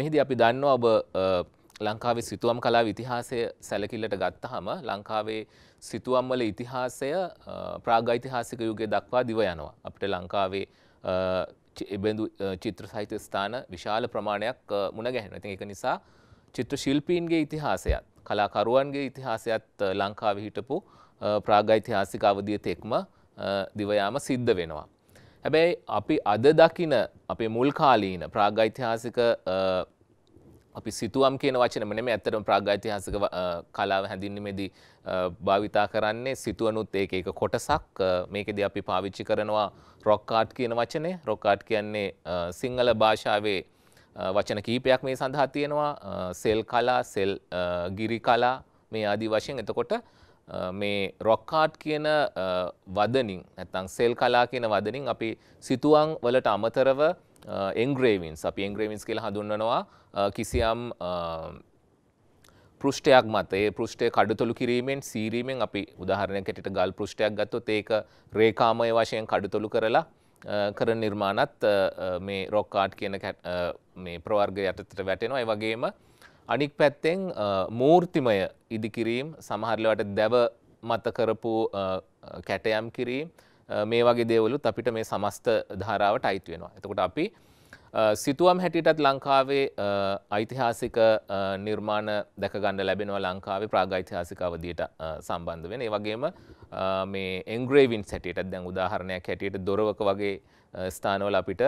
මෙහිදී අපි දන්නවා ඔබ ලංකාවේ සිතුවම් කලාව ඉතිහාසය සැලකිල්ලට ගත්තහම ලංකාවේ සිතුවම්වල ඉතිහාසය ප්‍රාගයිතිහාසික යුගය දක්වා දිව යනවා. අපිට ලංකාවේ එබඳු චිත්‍ර සහිත ස්ථාන විශාල ප්‍රමාණයක් මුණ ගැහෙන. ඉතින් ඒක නිසා චිත්‍ර ශිල්පීන්ගේ ඉතිහාසයත් කලාකරුවන්ගේ ඉතිහාසයත් ලංකාවේ හිටපු ප්‍රාගයිතිහාසික අවධිය තෙක්ම දිවයාම සිද්ධ වෙනවා. හැබැයි අපි අද දකින අපේ මුල් කාලීන ප්‍රාගයිතිහාසික අපි සිතුවම් කියන වචන මෙනෙම ඇත්තරම ප්‍රාගයිතිහාසික කලාව හැඳින්ීමේදී භාවිතා කරන්නේ සිතුවනුත් ඒක එක කොටසක්. මේකෙද අපි පාවිච්චි කරනවා රොක්කාට් කියන වචනය රොක්කාට් කියන්නේ සිංහල භාෂාවේ වචන කීපයක් මේ සඳහා තියෙනවා. සෙල් කලා සෙල් ගිරි කලා මේ ආදී වශයෙන්. එතකොට මේ රොක්කාට් කියන වදනින් නැත්තං සෙල් කලා කියන වදනින් අපි සිතුවන් වලට අමතරව එංග්‍රේවින්ස් අපි එංග්‍රේවින්ස් කියලා හඳුන්වනවා. කිසියම් පෘෂ්ටයක් මත. ඒ පෘෂ්ටය කඩතුළු කිරීමෙන් සීරීමෙන් අපි උදාහරණයකට ගල් පෘෂ්ටයක් ගත්තොත් ඒක රේකාමය වශයෙන් කඩතුළු කරලා කර නිර්මාණත් මේ රොක්කාට් කියන මේ ප්‍රවර්ග යටතට වැටෙනවා. ඒ වගේම අනික් පැත්තෙන් මූර්තිමය ඉදිකිරීම් සමහරලවට දැව මත කරපු කැටයම් කිරීම් මේ වගේ දේවලුත් අපිට මේ සමස්ත ධාරාවට අයිති වෙනවා. එතකොට අපි සිතුවම් හැටියටත් ලංකාවේ ඓතිහාසික නිර්මාණ දැකගන්න ලැබෙනවා ලංකාවේ ප්‍රාගයිතිහාසික අවධියට සම්බන්ධ වෙන. ඒ වගේම මේ එන්ග්‍රේවින් හැටියටත් දැන් උදාහරණයක් හැටියට දොරවක වගේ ස්ථානවල අපිට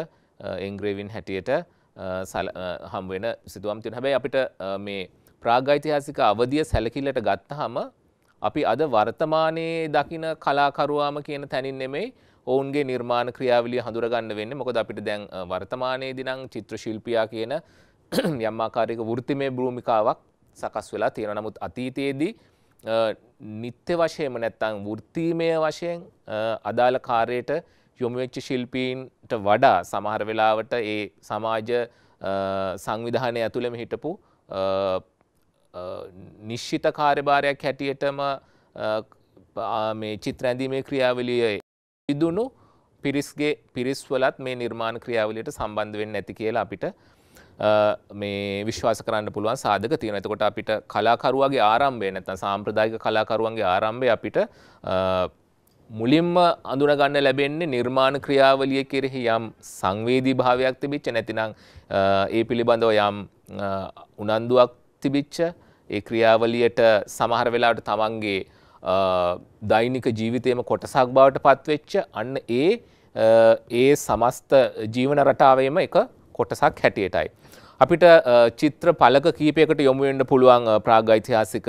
එන්ග්‍රේවින් හැටියට හම් වෙන සිතුවම් තියෙන. හැබැයි අපිට මේ ප්‍රාගයිතිහාසික අවධිය සැලකිල්ලට ගත්තහම අපි අද වර්තමානයේ දකින කලාකරුවාම කියන තැනින් නෙමෙයි ඔවුන්ගේ නිර්මාණ ක්‍රියාවලිය හඳුරගන්න වෙන්නේ මොකද අපිට දැන් වර්තමානයේදී නම් චිත්‍ර ශිල්පියා කියන යම් ආකාරයක වෘත්තිමය භූමිකාවක් සකස් වෙලා තියෙනවා. නමුත් අතීතයේදී නිත්‍ය වශයෙන්ම නැත්තම් වෘත්තිමය වශයෙන් අදාළ කාර්යයට යොමු වෙච්ච ශිල්පීන්ට වඩා සමහර වෙලාවට ඒ සමාජ සංවිධානය ඇතුළෙම හිටපු නිශ්චිත කාර්යභාරයක් හැටියටම මේ චිත්‍ර ඇඳීමේ ක්‍රියාවලිය ඉදුණු පිරිස්ගේ පිරිස්වලත් මේ නිර්මාණ ක්‍රියාවලියට සම්බන්ධ වෙන්න ඇති කියලා අපිට මේ විශ්වාස කරන්න පුළුවන් සාධක තියෙන. එතකොට අපිට කලාකරුවාගේ ආරම්භය නැත්නම් සාම්ප්‍රදායික කලාකරුවන්ගේ ආරම්භය අපිට මුලින්ම අඳුනගන්න ලැබෙන්නේ නිර්මාණ ක්‍රියාවලිය කෙරෙහි යම් සංවේදී භාවයක් තිබිච්ච නැතිනම් ඒ පිළිබඳව යම් උනන්දුවක් තිබිච්ච ඒ ක්‍රියාවලියට සමහර වෙලාවට තමන්ගේ දෛනික ජීවිතයම කොටසක් බවට පත්වෙච්ච අන්න ඒ ඒ සමස්ත ජීවන රටාවේම එක කොටසක් හැටියටයි. අපිට චිත්‍ර පලක කීපයකට යොමුවෙන්ට පුළුවන් ප්‍රාගයිතිහාසික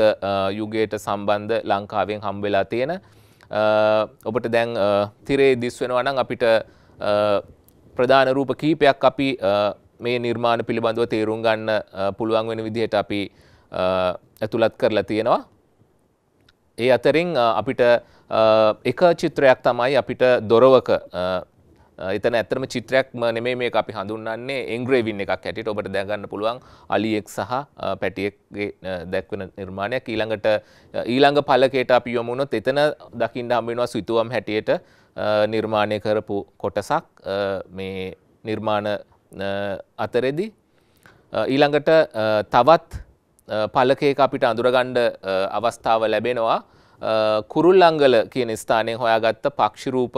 යුගයට සම්බන්ධ ලංකාවෙන් හම්බෙලා තියෙන ඔබට දැන් තිරේ දිස්වෙනවනම් අපිට ප්‍රධාන රූප කීපයක් අපි මේ නිර්මාණ පිළිබඳව තේරුම් ගන්න පුළුවන් වෙන විදිහට අපි ඇතුළත් කරලා තියෙනවා. ඒ අතරින් අපිට එක චිත්‍රයක් තමයි අපිට දොරවක එතන ඇතරම චිත්‍රයක්ම නෙමේ මේ අපි හඳුන්න්නේ එංග්‍රේවින් එකක් හැටියට. ඔබට දැගන්න පුළුවන් අලියෙක් සහ පැටියෙක්ගේ දැක්වන නිර්මාණයක්. ඊළඟට ඊළඟ පලකේට අපි යොමුණොත් එතන දකිින්ට හම්බෙනවා සිතුවම් හැටියට නිර්මාණය කරපු කොටසක්. මේ නිර්මාණ අතරෙදි. ඊළඟට තවත් පලකේක අපිට අඳුරගණ්ඩ අවස්ථාව ලැබෙනවා. කුරුල්ලංගල කියන ස්ථානයෙන් හොයාගත්ත පක්ෂිරූප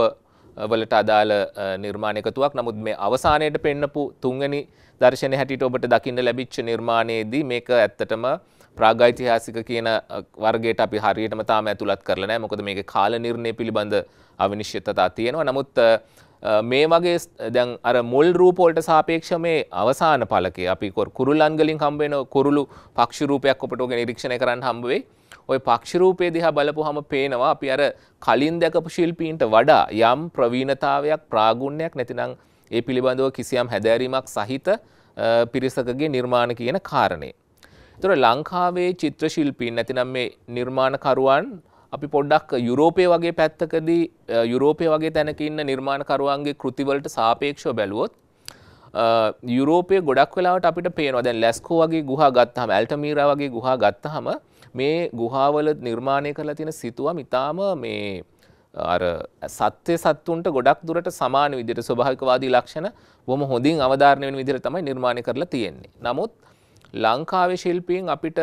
වලට අදාළ නිර්මාණයකතුවක් නමුත් මේ අවසානයට පෙන්න්නපු තුංගනි දර්ශනය හැටිට ඔබට දකින්න ලැබිච්ච නිර්මාණයේදී මේක ඇත්තටම ප්‍රාගයිතිහාසික කියන වර්ගේට අපි හරියටම තාම ඇතුළත් කරලනෑ මොකද මේක කාල නිර්ණය පිළිබඳ අවිනිශ්්‍යතතා තියෙනවා. නමුත් මේ වගේ දැන් අර මුල් රූපෝල්ට සාපේක්ෂ මේ අවසාන පලකේ අපි කොර කුරුල්ලන්ගලින් හම්බෙන කුරුළු පක්ෂරූපයක් ඔපට ඕගෙන නිරීක්ෂණය කරන්න හම්බවේ ඔය පක්ෂරූපය දිහා බලපු හම පේනවා අපි අර කලින් දැකපු ශිල්පීන්ට වඩා යම් ප්‍රවීණතාවයක් ප්‍රාගුණ්‍යයක් නැතිනම් ඒ පිළිබඳව කිසියම් හැදෑරීමක් සහිත පිරිසකගේ නිර්මාණ කියන කාරණය. තොර ලංකාවේ චිත්‍ර ශිල්පීන් නැතිනම් මේ නිර්මාණකරුවන් අපි පොඩ්ඩක් යුරෝපය වගේ පැත්තකදී යුරෝපය වගේ තැනක ඉන්න නිර්මාණකරුවන්ගේ කෘතිවලට සාපේක්ෂව බැලුවොත් යුරෝපය ගොඩක් වෙලාට අපිට පේනවා දැන් ලැස්කෝ වගේ ගුහා ගත්තහම ඇල්ටමීර වගේ ගුහා ගත්තහම මේ ගුහාවල නිර්මාණය කරලා තියෙන සිතුවම් ඉතාම මේ අර සත්‍යය සත්තුන්ට ගොඩක් දුරට සමාන විදිහට ස්වභාවිකවාදී ලක්ෂණ බොහොම හොඳින් අවධාරණය වෙන විදිහට තමයි නිර්මාණය කරලා තියෙන්නේ. නමුත් ලංකාවේ ශිල්පීන් අපිට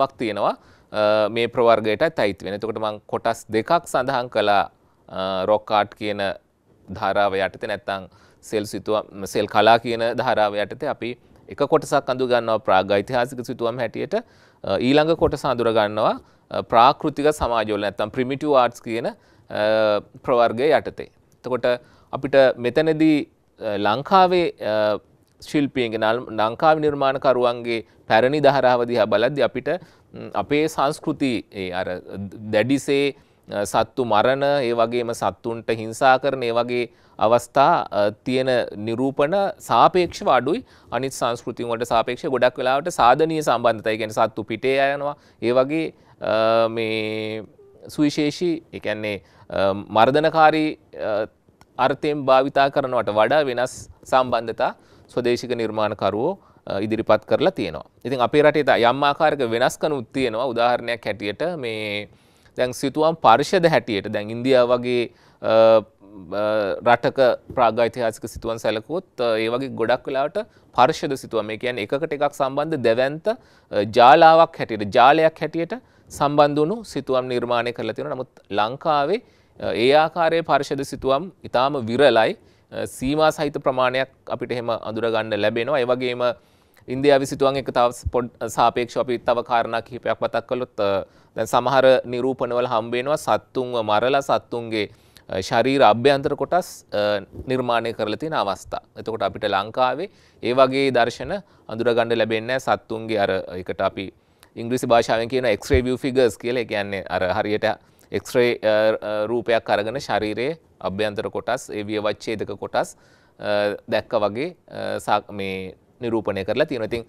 වක් තියෙනවා මේ ප්‍රවර්ගයටත් අයිති වෙන. එතකොට මම කොටස් දෙකක් සඳහන් කළා රොක් ආට් කියන ධාරාව යටතේ නැත්නම් සෙල් සිතුවම් සෙල් කලා කියන ධාරාව යටතේ අපි එක කොටසක් අඳු ගන්නවා ප්‍රාග් ඓතිහාසික සිතුවම් හැටියට ඊළඟ කොටස අඳුර ගන්නවා ප්‍රාකෘතික සමාජවල නැත්නම් ප්‍රිමිටිව් ආර්ට්ස් කියන ප්‍රවර්ගය යටතේ. එතකොට අපිට මෙතනදී ලංකාවේ ශිල්පියන්ගේ ලංකාව නිර්මාණකරුවන්ගේ පැරණි දහරාව දිහා බලද්දි අපිට අපේ සංස්කෘති අර දැඩිසේ සත්තු මරණ ඒ වගේම සත්තුන්ට හිංසා කරන ඒ වගේ අවස්ථා තියෙන නිරූපණ සාපේක්ෂව අඩුයි අනිත් සංස්කෘතින් වලට සාපේක්ෂව ගොඩක් වෙලාවට සාධනීය සම්බන්ධතා ඒ කියන්නේ සත්තු පිටේ යනවා ඒ වගේ මේ සුවිශේෂී ඒ කියන්නේ මර්ධනකාරී අර්ථයෙන් භාවිතා කරනවට වඩා වෙනස් සම්බන්ධතා ස්වදේශික නිර්මාණකරුවෝ ඉදිරිපත් කරලා තියෙනවා. ඉතින් අපේ රටේ යම් ආකාරයක වෙනස්කනුත් තියෙනවා. උදාහරණයක් හැටියට මේ දැන් සිතුවම් පරිෂද හැටියට දැන් ඉන්දියාව වගේ රටක ප්‍රාගයිතිහාසික සිතුවන් සැලකුවොත් ඒ වගේ ගොඩක් වෙලාවට පර්ෂද සිතුවම මේ කියන්නේ එකකට එකක් සම්බන්ධ දෙවන්ත ජාලාවක් හැටියට ජාලයක් හැටියට සම්බන්ධ වුණු සිතුවම් නිර්මාණය කරලා තියෙනවා. නමුත් ලංකාවේ ඒ ආකාරයේ පර්ෂද සිතුවම් ඊටාම විරලයි. සීමා සහිත ප්‍රමාණයක් අපිට එහෙම අඳුරගන්න ලැබෙනවා. ඒ වගේම ඉන්දියාවේ සිතුවම් එක තව සාපේක්ෂව අපි තව කාරණා කිහිපයක් මතක් කළොත් දැන් සමහර නිරූපණවල හම්බ වෙනවා සත්තුන්ව මරලා සත්තුන්ගේ ශරීර අභ්‍යන්තර කොටස් නිර්මාණය කරලා තියෙන අවස්ථා. එතකොට අපිට ලංකාවේ ඒ වගේ දර්ශන අඳුරගන්න ලැබෙන්නේ සත්තුන්ගේ අර එකට අපි ඉංග්‍රීසි භාෂාවෙන් කියන X-ray view figures කියලා. ඒ කියන්නේ අර හරියට X-ray රූපයක් අරගෙන ශරීරයේ අභ්‍යන්තර කොටස් ඒ වියවච්ඡේදක කොටස් දැක්ක වගේ මේ නිරූපණය කරලා තියෙනවා. ඉතින්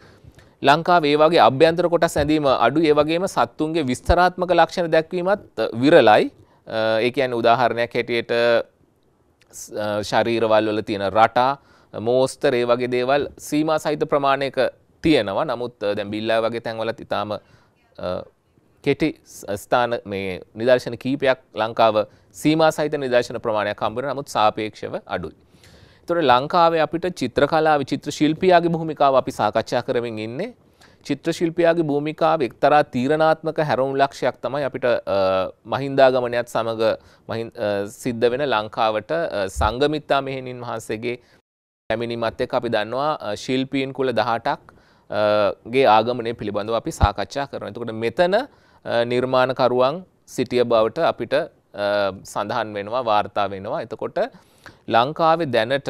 ලංකාවේ ඒ වගේ අභ්‍යන්තර කොටස් ඇඳීම අඩු ඒ වගේම සත්තුන්ගේ විස්තරාත්මක ලක්ෂණ දැක්වීමත් විරලයි. ඒ කියන්නේ උදාහරණයක් හැටියට ශරීරවල් වල තියෙන රටා මෝස්තර ඒ වගේ දේවල් සීමා සහිත ප්‍රමාණයක තියෙනවා. නමුත් දැන් බිල්ලා වගේ තැන්වලත් ඊටාම කෙටි ස්ථාන මේ නිදර්ශන කීපයක් ලංකාව සීමා සහිත නිදර්ශන ප්‍රමාණයක් හම්බ වෙනවා. නමුත් සාපේක්ෂව අඩුයි. තොර ලංකාවේ අපිට චිත්‍රකලාව චිත්‍ර ශිල්පියාගේ භූමිකාව අපි සාකච්ඡා කරමින් ඉන්නේ චිත්‍ර ශිල්පියාගේ භූමිකාව එක්තරා තීරණාත්මක හැරවුම් ලක්ෂයක් තමයි අපිට මහින්දාගමනයත් සමග සිද්ධ වෙන ලංකාවට සංගමිත්තා මෙහෙණින් වහන්සේගේ පැමිණීමත් එක්ක අපි දන්නවා ශිල්පීන් කුල 18ක් ගේ ආගමනය පිළිබඳව අපි සාකච්ඡා කරනවා. එතකොට මෙතන නිර්මාණකරුවන් සිටිය බවට අපිට සඳහන් වෙනවා වාර්තා වෙනවා. එතකොට ලංකාවේ දැනට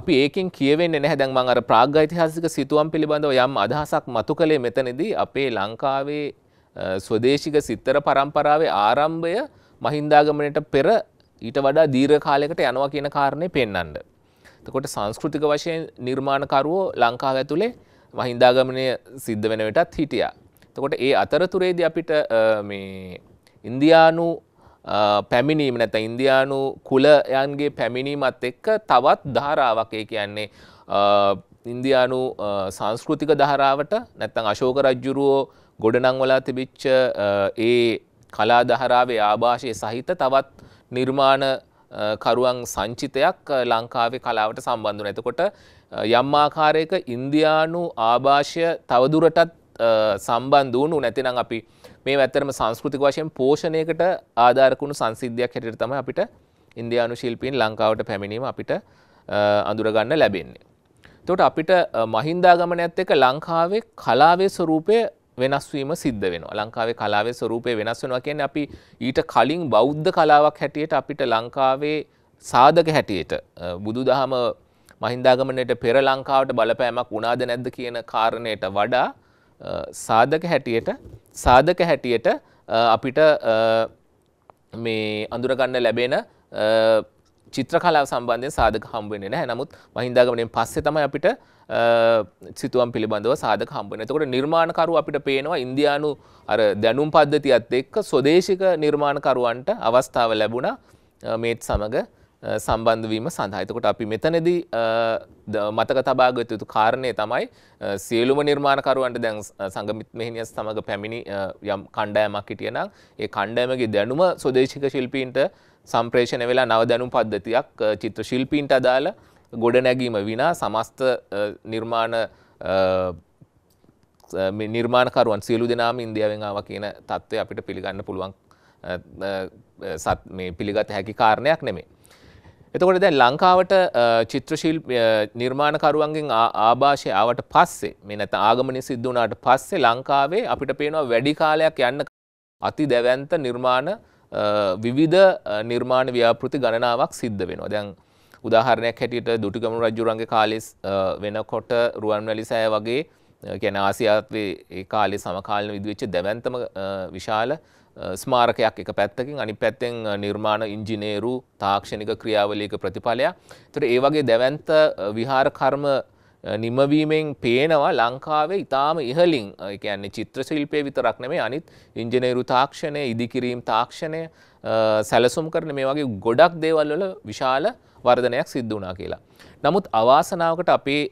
අපි ඒකින් කියවෙන්නේ නැහැ දැන් මම අර ප්‍රාග්යිතිහාසික සිතුවම් පිළිබඳව යම් අදහසක් මතු කළේ මෙතනදී අපේ ලංකාවේ ස්වදේශික සිත්තර පරම්පරාවේ ආරම්භය මහින්දාගමනයට පෙර ඊට වඩා දීර්ඝ කාලයකට යනවා කියන කාරණේ පෙන්වන්න. එතකොට සංස්කෘතික වශයෙන් නිර්මාණකරුවෝ ලංකාව ඇතුලේ මහින්දාගමනය සිද්ධ වෙන විටත් හිටියා. එතකොට ඒ අතරතුරේදී අපිට මේ ඉන්දියානු පැමිණීම නැත ඉන්දයානු කුලයන්ගේ පැමිණීමත් එක්ක තවත් ධාරාවක් ඒ කියන්නේ ඉන්දයානු සංස්කෘතික දහරාවට නැත්තං අශෝක රජ්ජුරුවෝ ගොඩනංවලා තිබිච්ච ඒ කලා දහරාවේ ආභාෂය සහිත තවත් නිර්මාණ කරුවන් සංචිතයක් ලංකාවේ කලාවට සම්බන්ධන ඇතකොට යම් ආකාරයක ඉන්දයානු ආභාෂය තවදුරටත් සම්බන්ධ වුණු නැතිනම් අපි මේ ඇත්තරම සංස්කෘතික වශයෙන් පෝෂණයකට ආධාරකුණු සංසිද්ධයක් හැටියට තමයි අපිට ඉන්දයානු ශිල්පීන් ලංකාවට පැමිණීම අපිට අඳුරගන්න ලැබෙන්නේ. තොට අපිට මහින්දාගමනයත් එක ලංකාවේ කලාවේ ස්වරූපය වෙනස්වීම සිද්ධ වෙන ලංකාවේ කලාවේ ස්වරූපය වෙනස් වෙනවා කියන අපි ඊට කලින් බෞද්ධ කලාවක් හැටියට අපිට ලංකාවේ සාධක හැටියට බුදු දහම මහින්දාගමනයට පෙර ලංකාවට බලපෑමක් උනාද නැද්ද කියන කාරණයට වඩා සාධක හැටියට සාධක හැටියට අපිට මේ අඳුරගන්න ලැබෙන චිත්‍ර කලාව සම්බන්ධයෙන් සාධක හම්බෙන්නේ නැහැ. නමුත් මහින්දාගමනයෙන් පස්සේ තමයි අපිට සිතුවම් පිළිබඳව සාධක හම්බෙන්නේ. එතකොට නිර්මාණකරු අපිට පේනවා ඉන්දියානු අර දැනුම් පද්ධතියත් එක්ක ස්වදේශික නිර්මාණකරුවන්ට අවස්ථාව ලැබුණා මේත් සමග සම්බන්ධවීම සඳහා. එතකොට අපි මෙතනදී මතක තබාගත යුතු කාරණය තමයි සියලුම නිර්මාණකරුවන්ට දැන් සංගමිත් මෙහිනියස් සමග පැමිණි යම් කණ්ඩායමක් හිටියනම් ඒ කණ්ඩායමගේ දැනුම ස්වදේශික ශිල්පීන්ට සම්ප්‍රේෂණය වෙලා නව දැනුම් පද්ධතියක් චිත්‍ර ශිල්පීන්ට අදාළ ගොඩනැගීම විනා සමස්ත නිර්මාණ නිර්මාණකරුවන් සියලු දෙනාම ඉන්දියාවෙන් ආවා කියන තත්ත්වය අපිට පිළිගන්න පුළුවන් සත් මේ පිළිගත හැකි කාරණයක් නෙමේ. එතකොට දැන් ලංකාවට චිත්‍රශීල් නිර්මාණකරුවන්ගෙන් ආభాෂය ආවට පස්සේ මේ නැත්නම් ආගමනය සිද්ධ වුණාට පස්සේ ලංකාවේ අපිට පේනවා වැඩි කාලයක් යන්න අති දැවැන්ත නිර්මාණ විවිධ නිර්මාණ ව්‍යාපෘති ගණනාවක් සිද්ධ වෙනවා. දැන් උදාහරණයක් හැටියට දුටුගැමුණු රජුරන්ගේ කාලේ වෙනකොට රුවන්වැලි සෑය වගේ කියන්නේ ආසියාවේ ඒ කාලේ සමකාලීන විදිහට දැවැන්තම විශාල ස්මාරකයක් එක පැත්තකින් අනි පැත්තෙන් නිර්මාණ ඉංජිනේරු තාක්ෂණික ක්‍රියාවලියක ප්‍රතිඵලයක්. තොර ඒ වගේ දැවන්ත විහාර කර්ම නිමවීමෙන් පේනවා ලංකාවේ ඉතාම ඉහලින් එකන්නේ චිත්‍ර ශිල්පය විතරක් නෙමේ අනිත් ඉංජිනේරු තාක්ෂණය ඉදිකිරීම් තාක්ෂණය සැලසුම් කරන මේ වගේ ගොඩක් දේවල් වල විශාල වර්ධනයක් සිද්ධ වුණා කියලා. නමුත් අවාසනාවකට අපේ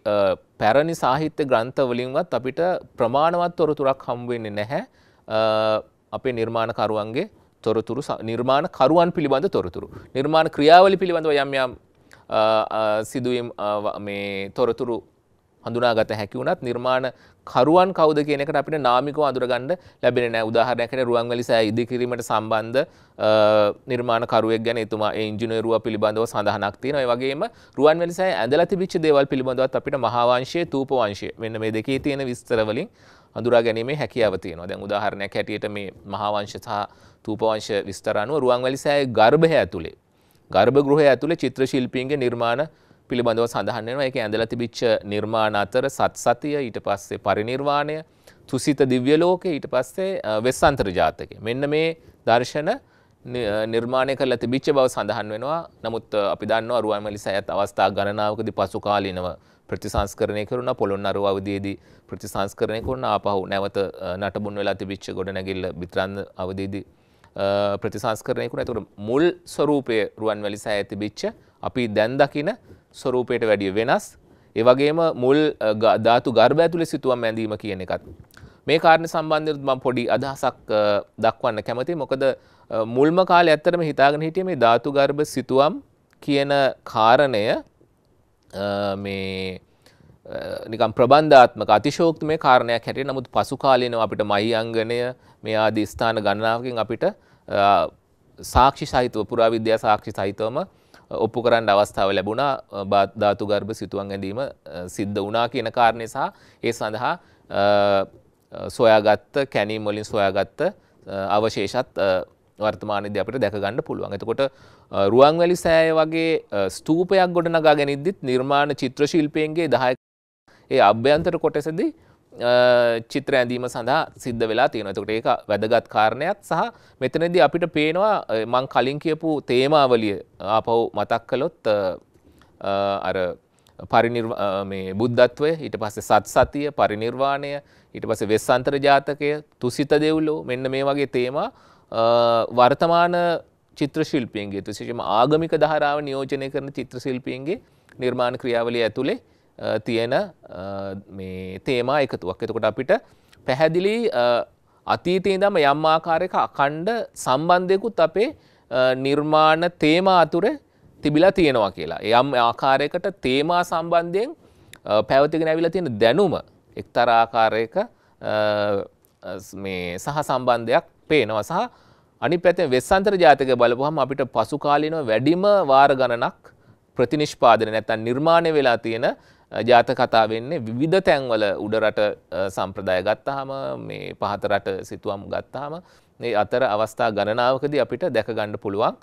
පැරණි සාහිත්‍ය ග්‍රන්ථවලින්වත් අපිට ප්‍රමාණවත් තොරතුරක් හම්බ වෙන්නේ නැහැ. අපේ නිර්මාණකරුවන්ගේ තොරතුරු නිර්මාණ කරුවන් පිළිබඳ තොරතුරු. නිර්මාණ ක්‍රියාවලි පිළිබඳව යම් යම් සිදුවීම් මේ තොරතුරු හඳුනාගත හැකි වුණත් නිර්මාණ කරුවන් කවුද කියන එකට අපිට නාමිකව අඳුරගන්න ලැබෙන්නේ නැහැ. උදාහරණයක් හැටියට රුවන්වැලි සෑය ඉදිකිරීමට සම්බන්ධ නිර්මාණ කරුවෙක් ගැන එතුමා ඒ ඉංජිනේරුවා පිළිබඳව සඳහනක් තියෙනවා. ඒ වගේම රුවන්වැලි සෑය ඇඳලා තිබිච්ච දේවල් පිළිබඳවත් අපිට මහා වංශයේ, තූප වංශයේ මෙන්න මේ දෙකේ තියෙන විස්තර වලින් හඳුරා ගැනීමේ හැකියාව තියෙනවා. දැන් උදාහරණයක් හැටියට මේ මහාවංශ සහ තූපවංශ විස්තර අනුව රුවන්වැලි සෑයේ ගර්භය ඇතුලේ ගර්භ ගෘහය ඇතුලේ චිත්‍ර ශිල්පීන්ගේ නිර්මාණ පිළිබඳව සඳහන් වෙනවා. ඒකේ ඇඳලා තිබිච්ච නිර්මාණ අතර සත්සතිය ඊට පස්සේ පරිණිර්වාණය තුසිත දිව්‍ය ලෝකේ ඊට පස්සේ වෙස්සන්තර ජාතකය. මෙන්න මේ දර්ශන නිර්මාණය කරලා තිබිච්ච බව සඳහන් වෙනවා. නමුත් අපි දන්නවා රුවන්වැලි සෑයත් අවස්ථා ගණනාවකදී පසු කාලීනව ප්‍රතිසංස්කරණය කරුණ පොළොන්නරුව අවදයේදී ප්‍රතිසංස්කරණය කරුණ ආපහු නැවත නටබුන් වෙලා තිබිච්ච ගොඩනැගිල්ල බිත්‍රන්ද අවදීදී ප්‍රතිසංස්කරණය කරුණ. ඇතුට මුල් ස්වරූපය රුවන්වැලි සෑ තිබිච්ච අපි දැන් දකින ස්වරූපයට වැඩිය වෙනස්. ඒවගේම මුල් ධාතු ගර්භ ඇතුළේ සිතුවම් ඇඳීම කියන එකත්. මේ කාරණ සම්බන්ධ මම පොඩි අදහසක් දක්වන්න කැමති මොකද මුල්ම කාල ඇත්තරම හිතාගෙන හිටිය මේ ධාතු ගර්භ සිතුවම් කියන කාරණය මේ නිකම් ප්‍රබන්ධාත්මක අතිශෝක්ත මේ කාරණයක් හැටියට නමුත් පසු කාලීනව අපිට මහියංගනය මේ ආදී ස්ථාන ගණනාවකින් අපිට සාක්ෂි සහිතව පුරාවිද්‍යා සාක්ෂි සහිතවම ඔප්පු කරන්න අවස්ථාව ලැබුණා ධාතු ගර්භ සිතුවම් ඇඳීම සිද්ධ වුණා කියන කාරණය සහ ඒ සඳහා සොයාගත්ත කැනීම් වලින් සොයාගත්ත අවශේෂත් වර්තමානයේදී අපිට දැක ගන්න පුළුවන්. එතකොට රුවන්වැලි සෑය වගේ ස්තූපයක් ගොඩනගා ගැනීමදිත් නිර්මාණ චිත්‍ර ශිල්පීන්ගේ 10 ඒ අභ්‍යන්තර කොටසදී චිත්‍ර ඇඳීම සඳහා සිද්ධ වෙලා තියෙනවා. එතකොට ඒක වැදගත් කාරණයක් සහ මෙතනදී අපිට පේනවා මං කලින් කියපු තේමාවලිය ආපහු මතක් කළොත් අර පරිනිර් මේ බුද්ධත්වය ඊට පස්සේ සත් සතිය පරිනිර්වාණය ඊට පස්සේ වෙස්සන්තර ජාතකය තුසිත දෙව්ලෝ මෙන්න මේ වගේ තේමා වර්තමාන චිත්‍ර ශිල්පීන්ගේ විශේෂම ආගමික ධාරාව නියෝජනය කරන චිත්‍ර ශිල්පීන්ගේ නිර්මාණ ක්‍රියාවලිය ඇතුලේ තියෙන මේ තේමා එකතුවක්. එතකොට අපිට පැහැදිලි අතීතයේ ඉඳන්ම යම් ආකාරයක අඛණ්ඩ සම්බන්ධයකුත් අපේ නිර්මාණ තේමා අතුර තිබිලා තියෙනවා කියලා. යම් ආකාරයකට තේමා සම්බන්ධයෙන් පැවතිගෙන ඇවිල්ලා තියෙන දැනුම එක්තරා ආකාරයක මේ සහ සම්බන්ධයක් පේනවා සහ අනි පැත්තෙන් වෙස්සන්තර ජාතක බලපුහම අපිට පසු කාලීනව වැඩිම වාර ගණනක් ප්‍රතිනිෂ්පාදනය නැත්තම් නිර්මාණය වෙලා තියෙන ජාත කතා වෙන්නේ විවිධ තැන්වල උඩරට සම්ප්‍රදාය ගත්තාම මේ පහත රට සිතුවම් ගත්තාම මේ අතර අවස්ථා ගණනාවකදී අපිට දැක ගන්න පුළුවන්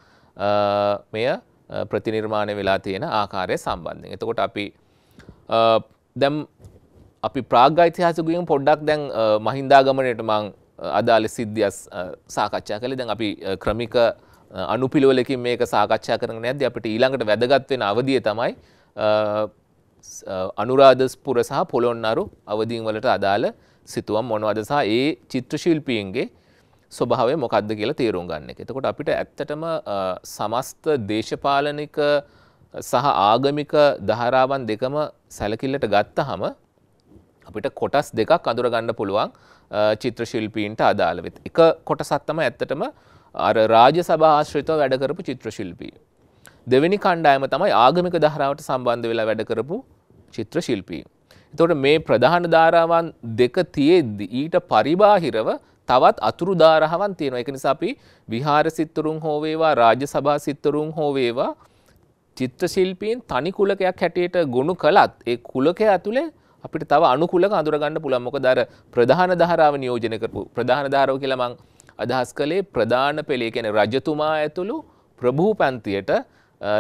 මෙය ප්‍රතිනිර්මාණය වෙලා තියෙන ආකාරය සම්බන්ධයෙන්. එතකොට අපි දැම් අපි ප්‍රාග්යිතිහාසකුයෙන් පොඩ්ඩක් දැන් මහින්දාගමනයට මං අදාළ සිද්ධියස් සාකච්ඡා කළේ දැන් අපි ක්‍රමික අනුපිළිවෙලකින් මේක සාකච්ඡා කරන නැද්ද අපිට ඊළඟට වැදගත් වෙන අවධිය තමයි අනුරාධපුර සහ පොළොන්නරු අවදීන් වලට අදාළ සිතුවම් මොනවද සහ ඒ චිත්‍ර ශිල්පීන්ගේ ස්වභාවය මොකක්ද කියලා තේරුම් ගන්න එක. එතකොට අපිට ඇත්තටම සමස්ත දේශපාලනික සහ ආගමික ධාරාවන් දෙකම සැලකිල්ලට ගත්තහම අපිට කොටස් දෙකක් අඳුරගන්න පුළුවන් චිත්‍ර ශිල්පීන්ට අදාළ වෙත්. එක කොටසක් තමයි ඇත්තටම අර රාජ්‍ය සභා ආශ්‍රිතව වැඩ කරපු චිත්‍ර ශිල්පී. දෙවෙනි කණ්ඩායම තමයි ආගමික ධාරාවට සම්බන්ධ වෙලා වැඩ කරපු චිත්‍ර ශිල්පී. එතකොට මේ ප්‍රධාන ධාරාවන් දෙක තියෙද්දි ඊට පරිබාහිරව තවත් අතුරු ධාරාවන් තියෙනවා. ඒක නිසා අපි විහාර සිත්තරුන් හෝ වේවා රාජ්‍ය සභා සිත්තරුන් හෝ වේවා චිත්‍ර ශිල්පීන් තනි කුලකයක් හැටියට ගොනු කළත් ඒ කුලකය ඇතුලේ අපිට තව අනුකුලක අඳුරගන්න පුළුවන්. මොකද අර ප්‍රධාන ධාරාව නියෝජනය කරපු ප්‍රධාන ධාරාව කියලා මම අදහස් කළේ ප්‍රධාන පෙළේ කියන්නේ රජතුමා ඇතුළු ප්‍රභූ පන්තියට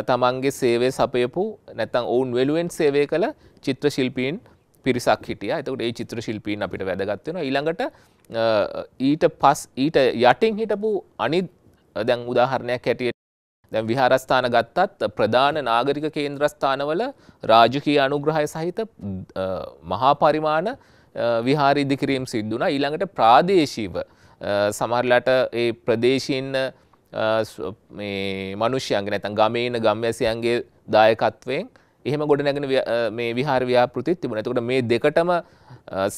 තමන්ගේ සේවය සපයපු නැත්තම් ඔවුන් වෙනුවෙන් සේවය කළ චිත්‍ර ශිල්පීන් පිරිසක් හිටියා. එතකොට ඒ චිත්‍ර ශිල්පීන් අපිට වැදගත් වෙනවා. ඊළඟට ඊට පස් ඊට යටින් හිටපු අනිත් දැන් උදාහරණයක් හැටියට දැන් විහාරස්ථාන ගත්තත් ප්‍රධාන නාගරික කේන්ද්‍රස්ථානවල රාජකීය අනුග්‍රහය සහිත මහා පරිමාණ විහාර ඉදිකිරීම් සිද්ධ වුණා. ඊළඟට ප්‍රාදේශීව සමහරලාට ඒ ප්‍රදේශීන් මේ මනුෂ්‍යයන්ගේ නැත්නම් ගමේන ගම්වැසියන්ගේ දායකත්වයෙන් එහෙම ගොඩ නැගෙන මේ විහාර ව්‍යාපෘතිත් තිබුණා. එතකොට මේ දෙකටම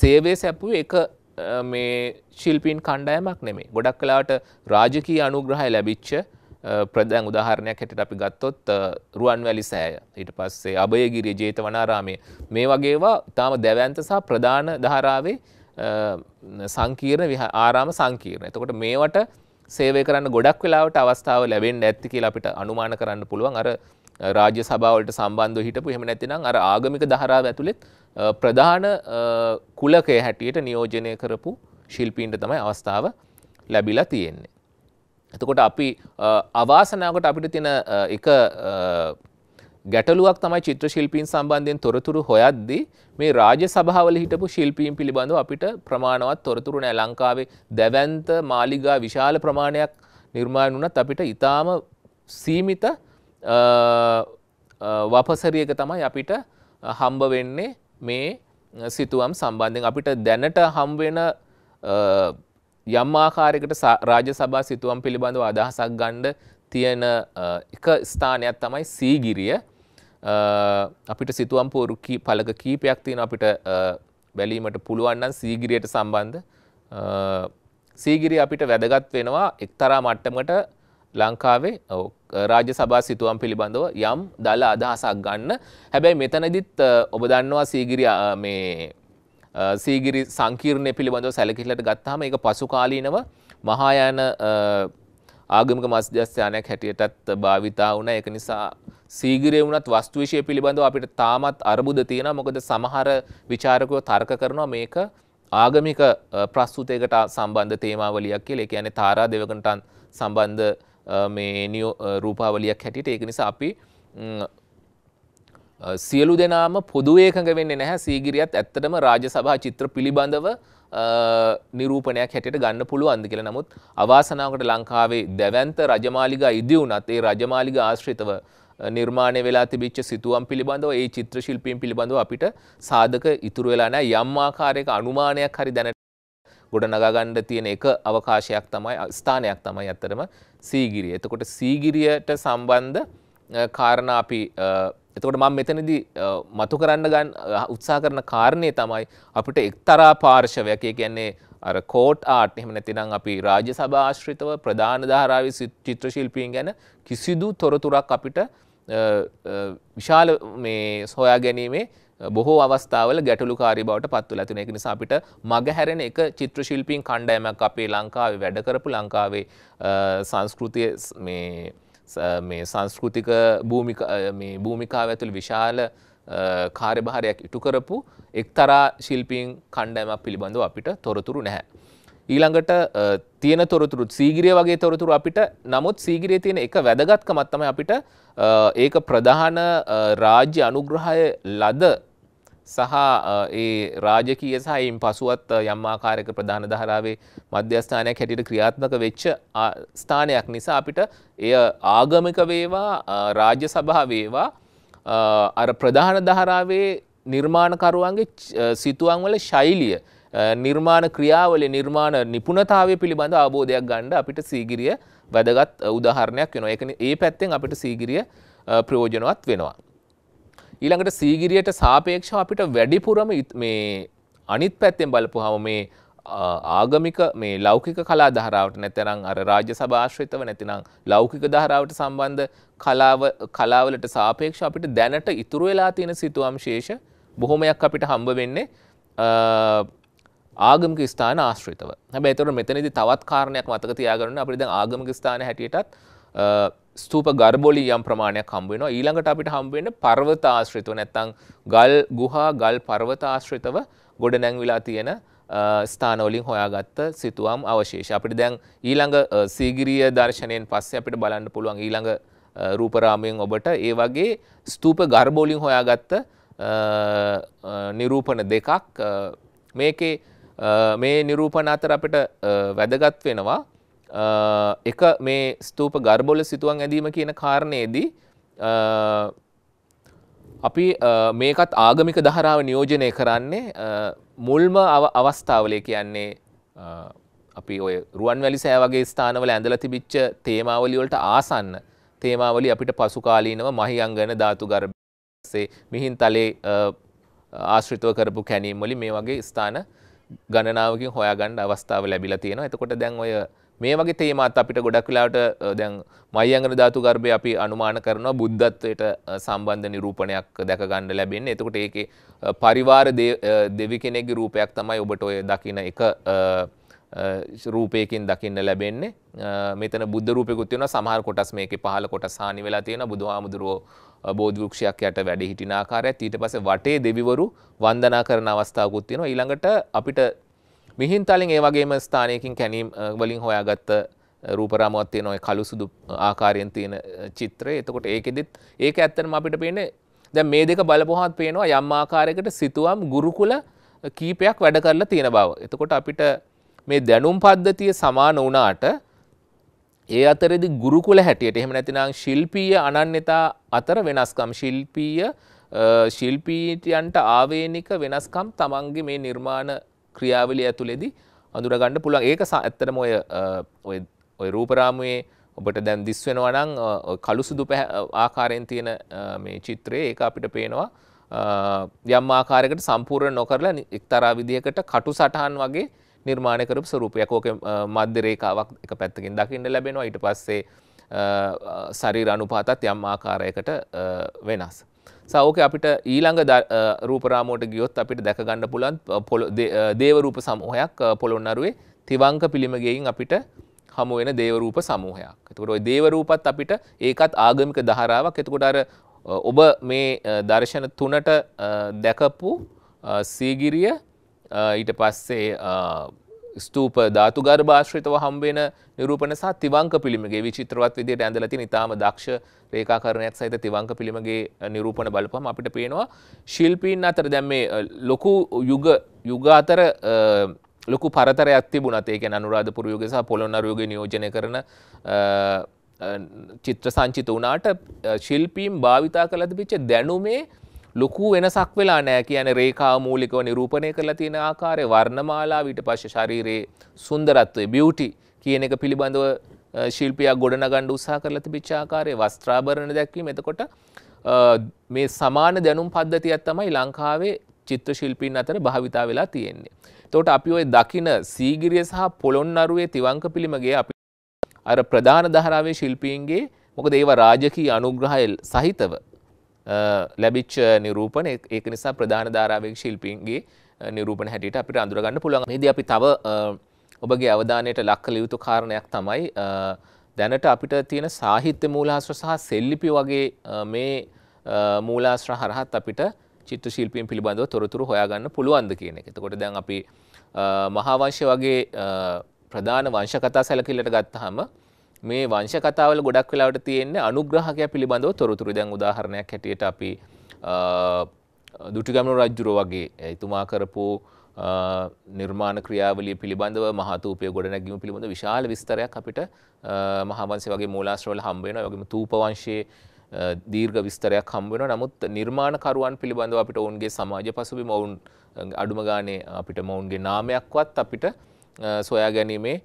සේවය සැපුවේ එක මේ ශිල්පීන් කණ්ඩායමක් නෙමෙයි. ගොඩක් කලාවට රාජකීය අනුග්‍රහය ලැබිච්ච ප්‍රධාන උදාහරණයක් හැටියට අපි ගත්තොත් රුවන්වැලි සෑය ඊට පස්සේ අභයගිරිය ජේතවනාරාමය මේ වගේවා තාම දැවන්ත සහ ප්‍රධාන ධාරාවේ සංකීර්ණ ආරාම සංකීර්ණ. එතකොට මේවට සේවය කරන්න ගොඩක් වෙලාවට අවස්ථාව ලැබෙන්න ඇති කියලා අපිට අනුමාන කරන්න පුළුවන්. අර රාජ්‍ය සභාවලට සම්බන්ධව හිටපු එහෙම නැතිනම් අර ආගමික ධාරාව ඇතුළෙත් ප්‍රධාන කුලකය හැටියට නියෝජනය කරපු ශිල්පීන්ට තමයි අවස්ථාව ලැබිලා තියෙන්නේ. එතකොට අපි අවාසනාවකට අපිට තියෙන එක ගැටලුවක් තමයි චිත්‍ර ශිල්පීන් සම්බන්ධයෙන් තොරතුරු හොයද්දී මේ රාජ්‍ය සභාවල හිටපු ශිල්පීන් පිළිබඳව අපිට ප්‍රමාණවත් තොරතුරු නෑ. ලංකාවේ දැවැන්ත මාලිගා විශාල ප්‍රමාණයක් නිර්මාණ වුණත් අපිට ඊටාම සීමිත වපසරියක තමයි අපිට හම්බ වෙන්නේ මේ සිතුවම් සම්බන්ධයෙන්. අපිට දැනට හම්වෙන යම් ආකාරයකට රාජ්‍ය සභා සිතුවම් පිළිබඳව අදහසක් ගන්න තියෙන එක ස්ථානයක් තමයි සීගිරිය. අපිට සිතුවම් පෝරු පළක කීපයක් තියෙන අපිට බැලීමට පුළුවන්නම් සීගිරියට සම්බන්ධ. සීගිරිය අපිට වැදගත් වෙනවා එක්තරා මට්ටමට ලංකාවේ රාජ්‍ය සභා සිතුවම් පිළිබඳව යම් දල අදහසක් ගන්න. හැබැයි මෙතනදිත් ඔබ දන්නවා සීගිරිය මේ සීගිරි සංකීර්ණය පිළිබඳව සැලකිල්ලට ගත්තාම ඒක පසුකාලීනව මහායාන ආගමික මස්දස්ථානයක් හැටියටත් භාවිතා වුණ. එක නිසා සීගිරය වුණත් වස්තු විෂය පිළිබඳව අපිට තාමත් අරබුද තියෙන මොකද සමහර විචාරකයෝ තර්ක කරනවා මේක ආගමික ප්‍රස්තුතයකට සම්බන්ධ තේමාවලියක් කියලා. ඒ කියන්නේ තාරා දෙවකටන් සම්බන්ධ මේ නියෝ රූපාවලියක් හැටියට. ඒක නිසා අපි සියලු දෙනාම පොදු ඒකඟ වෙන්නේ නැහැ. සීගිරියත් ඇත්තටම රාජ්‍ය සභා චිත්‍ර පිළිබඳව නිරූපණයක් හැටියට ගන්න පුළුවන්ද කියලා. නමුත් අවාසනාවකට ලංකාවේ දැවැන්ත රජමාලිගා ඉදි වුණත් ඒ රජමාලිගා ආශ්‍රිතව නිර්මාණය වෙලා තිබිච්ච සිතුවම් පිළිබඳව ඒ චිත්‍ර ශිල්පීන් පිළිබඳව අපිට සාධක ඉතුරු වෙලා නැහැ. යම් ආකාරයක අනුමානයක් හරි දැනට ගොඩ නගාගන්න තියෙන එක අවකාශයක් තමයි ස්ථානයක් තමයි ඇත්තටම සීගිරිය. එතකොට සීගිරියට සම්බන්ධ කාරණා අපි එතකොට මම මෙතනදී මතු කරන්න ගන්න උත්සාහ කරන කාරණය තමයි අපිට එක්තරා පාර්ශවයක් ඒ කියන්නේ අර කෝට් ආට් එහෙම නැතිනම් අපි රාජ්‍ය සභා ආශ්‍රිතව ප්‍රධාන ධාරාවේ චිත්‍ර ශිල්පීන් ගැන කිසිදු තොරතුරක් අපිට විශාල මේ සොයා ගැනීමේ බොහෝ අවස්ථාවල ගැටලුකාරී බවට පත් වෙලා තියෙන. ඒක නිසා අපිට මග හැරෙන එක චිත්‍ර ශිල්පීන් කණ්ඩායමක් අපේ ලංකාවේ වැඩ කරපු ලංකාවේ සංස්කෘතිය මේ මේ සංස්කෘතික භූමිකාව ඇතුළ විශාල කාර්යභාරයක් ඉටු කරපු එක්තරා ශිල්පීන් කණ්ඩෑමක් පිළිබඳව අපිට තොරතුරු නැහැ. ඊළඟට තියෙන තොරතුරුත් සීගිරිය වගේ තොරතුරු අපිට නමුත් සීගිරිය තියෙන එක වැදගත්කමක් තමයි අපිට ඒක ප්‍රධාන රාජ්‍ය අනුග්‍රහය ලද සහ ඒ රාජකීය සහ එයින් පසුවත් යම් ආකාරයක ප්‍රධාන ධාරාවේ මධ්‍යස්ථානයක් හැටියට ක්‍රියාත්මක වෙච්ච ස්ථානයක් නිසා අපිට එය ආගමික වේවා රාජ්‍ය සභා වේවා අර ප්‍රධාන ධාරාවේ නිර්මාණකරුවන්ගේ සිතුවම් වල ශෛලිය නිර්මාණ ක්‍රියාවල නිර්මාණ නිපුණතාවය පිළිබඳ අවබෝධයක් ගණ්ඩ අපිට සීගිරිය වැදගත් උදාහරණයක් වෙනවා එකන ඒ පැත්තෙන් අපිට සීගිරිය ප්‍රයෝජනවත් වෙනවා. ඊළඟට සීගිරියට සාපේක්ෂ අපිට වැඩිපුරම මේ අනිත් පැත්තෙන් බලපුහම මේ ආගමික මේ ලෞකික කලා දහරාවට නැතරං අර රාජ්‍ය සභාශ්‍රිතව නැතිනම් ලෞකික දහරාවට සම්බන්ධ කලාව කලාවලට සාපේක්ෂ අපිට දැනට ඉතුරු වෙලා තියෙන සිතුවම් ශේෂ බොහොමයක් අපිට හම්බ වෙන්නේ ආගමික ස්ථාන ආශ්‍රිතව. හැබැයි එතකොට මෙතනදී තවත් කාරණයක් මතක තියාගන්න අපිට දැන් ආගමික ස්ථාන හැටියටත් ස්තූප ගර්බොලි යම් ප්‍රමාණයක් හම්බ වෙනවා. ඊළඟට අපිට හම්බ වෙන්නේ පර්වත ආශ්‍රිතව නැත්නම් ගල් ගුහා ගල් පර්වත ආශ්‍රිතව ගොඩ නැංවිලා තියෙන ස්ථානවලින් හොයාගත්ත සිතුවම් අවශේෂ. අපිට දැන් ඊළඟ සීගිරිය දර්ශනයෙන් පස්සේ අපිට බලන්න පුළුවන් ඊළඟ රූපරාමයෙන් ඔබට ඒ වගේ ස්තූප ගර්බෝලින් හොයාගත්ත නිරූපණ දෙකක් මේකේ මේ නිරූපණ අතර අපිට වැදගත් වෙනවා. එක මේ ස්තූප ගර්බොල සිතුවන් ඇදීම කියන කාරණයේදී අපි මේකත් ආගමික දහරාව නියෝජනය කරන්නේ මුල්ම අවස්ථාවලේ කියන්නේ අපි ඔය රුවන් වැලි සෑ වගේ ස්ථානවල ඇඳල තිබිච්ච තේමාවලිවලට ආසන්න තේමාවලි අපිට පසුකාලීනව මහියංගන ධාතු ගර්භසේ මිහින් තලේ ආශ්‍රිතව කරපු කැනීම් වලින් මේ වගේ ස්ථාන ගණනාවකින් හොයාගන්න අවස්ථාව ලැබිලා තියෙනවා. එතකොට දැන් ඔය මේ වගේ තේමාත් අපිට ගොඩක් වෙලාවට දැන් මයංගන ධාතු ගර්භය අපි අනුමාන කරනවා බුද්ධත්වයට සම්බන්ධ නිරූපණයක් දැක ගන්න ලැබෙන්නේ. එතකොට ඒකේ පරිවාර දෙවි කෙනෙක්ගේ රූපයක් තමයි ඔබට ඔය දකින එක රූපයකින් දකින්න ලැබෙන්නේ. මෙතන බුද්ධ රූපයකුත් තියෙනවා. සමහර කොටස් මේකේ පහළ කොටස් හානි වෙලා තියෙනවා. බුදුහාමුදුරුවෝ බෝධි වෘක්ෂයක් යට වැඩ හිටින ආකාරයත් ඊට පස්සේ වටේ දෙවිවරු වන්දනා කරන අවස්ථාවකුත් තියෙනවා. ඊළඟට අපිට මිහින්තලින් ඒ වගේම ස්ථානයකින් කැනීම් වලින් හොයාගත්ත රූපරාමුවක් තියෙන ඔය කළු සුදු ආකාරයෙන් තියෙන චිත්‍රය. එතකොට ඒකෙදිත් ඒක ඇත්තටම අපිට පේන්නේ දැන් මේ දෙක බලපුවහත් පේනවා යම් ආකාරයකට සිතුවම් ගුරුකුල කීපයක් වැඩ කරලා තියෙන බව. එතකොට අපිට මේ දැනුම් පද්ධතිය සමාන වුණාට ඒ අතරදි ගුරුකුල හැටියට එහෙම නැතිනම් ශිල්පීය අනන්‍යතා අතර වෙනස්කම් ශිල්පීය ශිල්පීටයන්ට ආවේනික වෙනස්කම් තමන්ගේ මේ නිර්මාණ ක්‍රියාවලිය ඇතුළෙදි අඳුරගන්න පුළුවන්. ඒක ඇත්තටම ඔය ඔය රූපරාමුවේ ඔබට දැන් දිස් වෙනවා නම් කළු සුදු ආකාරයෙන් තියෙන මේ චිත්‍රයේ ඒක අපිට පේනවා. යම් ආකාරයකට සම්පූර්ණ නොකරලා එක්තරා විදිහකට කටු සටහන් වගේ නිර්මාණය කරපු ස්වරූපයක්. ඕක මධ්‍ය රේඛාවක් එක පැත්තකින් දකින්න ලැබෙනවා. ඊට පස්සේ ශරීර අනුපාතත් යම් ආකාරයකට වෙනස්. සෞක අපිට ඊළඟ රූපරාමෝට ගියොත් අපිට දැක ගන්න පුළන් දේවරූප සමූහයක් පොළොන්නරුවේ තිවංක පිළිමගෙයින් අපිට හමු වෙන දේවරූප සමූහයක්. එතකොට ওই දේවරූපත් අපිට ඒකත් ආගමික දහරාවක්. එතකොට අර ඔබ මේ දර්ශන තුනට දැකපු සීගිරිය ඊට පස්සේ ස්තූප ධාතු ගර්භාශ්‍රිතව හම්බෙන නිරූපණ සහ තිවංක පිළිමගේ විචිත්‍රවත් විදිහට ඇඳලා තියෙන ඉතාම දක්ෂ රේඛාකරණයක් සහිත තිවංක පිළිමගේ නිරූපණ බලපුවම අපිට පේනවා. ශිල්පීන් අතර දැන් මේ ලොකු යුග යුග අතර ලොකු පරතරයක් තිබුණත් ඒ කියන්නේ අනුරාධපුර යුගය සහ පොළොන්නරු යුගය නියෝජනය කරන චිත්‍ර සංචිත වුණාට ශිල්පීන් භාවිතා කළ තිබිච්ච දැනුමේ ලොකු වෙනසක් වෙලා නෑ කියන රේකා මූලිකව නිරූපණය කරලා තියෙන ආකාරය වර්ණමාලා ඊට පස්සේ ශරීරයේ සුන්දරත්වය බියුටි කියන එක පිළිබඳව ශිල්පියක් ගොඩනගන්න උත්සාහ කරලා තිබිච්ච ආකාරයේ වස්ත්‍රාභරණ දැක්වීම එතකොට මේ සමාන දැනුම් පද්ධතියක් තමයි ලංකාවේ චිත්‍ර ශිල්පීන් අතර භාවිතා වෙලා තියෙන්නේ. එතකොට අපි ওই දකින සීගිරිය සහ පොළොන්නරුවේ තිවංක පිළිමගේ අපි අර ප්‍රධාන දහරාවේ ශිල්පීන්ගේ මොකද ඒවා රාජකීය අනුග්‍රහය සහිතව ලැබිච්ච නිරූපණ ඒක නිසා ප්‍රධාන ධාරාවක ශිල්පීන්ගේ නිරූපණ හැටියට අපිට අඳුරගන්න පුළුවන් මේදී අපි තව ඔබගේ අවධානයට ලක් කළ යුතු කාරණයක් තමයි දැනට අපිට තියෙන සාහිත්‍ය මූලාශ්‍ර සහ සෙල්ලිපි වගේ මේ මූලාශ්‍ර හරහත් අපිට චිත්‍ර ශිල්පීන් පිළිබඳව තොරතුරු හොයාගන්න පුළුවන්ද කියන එක. එතකොට දැන් අපි මහාවංශ වගේ ප්‍රධාන වංශ කතා සැලකිල්ලට ගත්තාම මේ වංශ කතාවල ගොඩක් වෙලාවට තියෙන්නේ අනුග්‍රහකයා පිළිබඳව තොරතුරු දැන් උදාහරණයක් හැටියට අපි දුටිගමනු රජ්ජුරුව වගේ එතුමා කරපු නිර්මාණ ක්‍රියාවලිය පිළිබඳව මහතූපය ගොඩනැගීම පිළිබඳ විශාල විස්තරයක් අපිට මහාවංශය වගේ මූලාශ්‍රවල හම්බ වෙනවා. වගේම තූප වංශයේ දීර්ඝ විස්තරයක් හම්බ වෙනවා. නමුත් නිර්මාණකරුවන් පිළිබඳව අපිට ඔවුන්ගේ සමාජ පසුබිම ඔවුන් අඩුම ගානේ අපිට මොවුන්ගේ නාමයක්වත් අපිට සොයා ගැනීමේ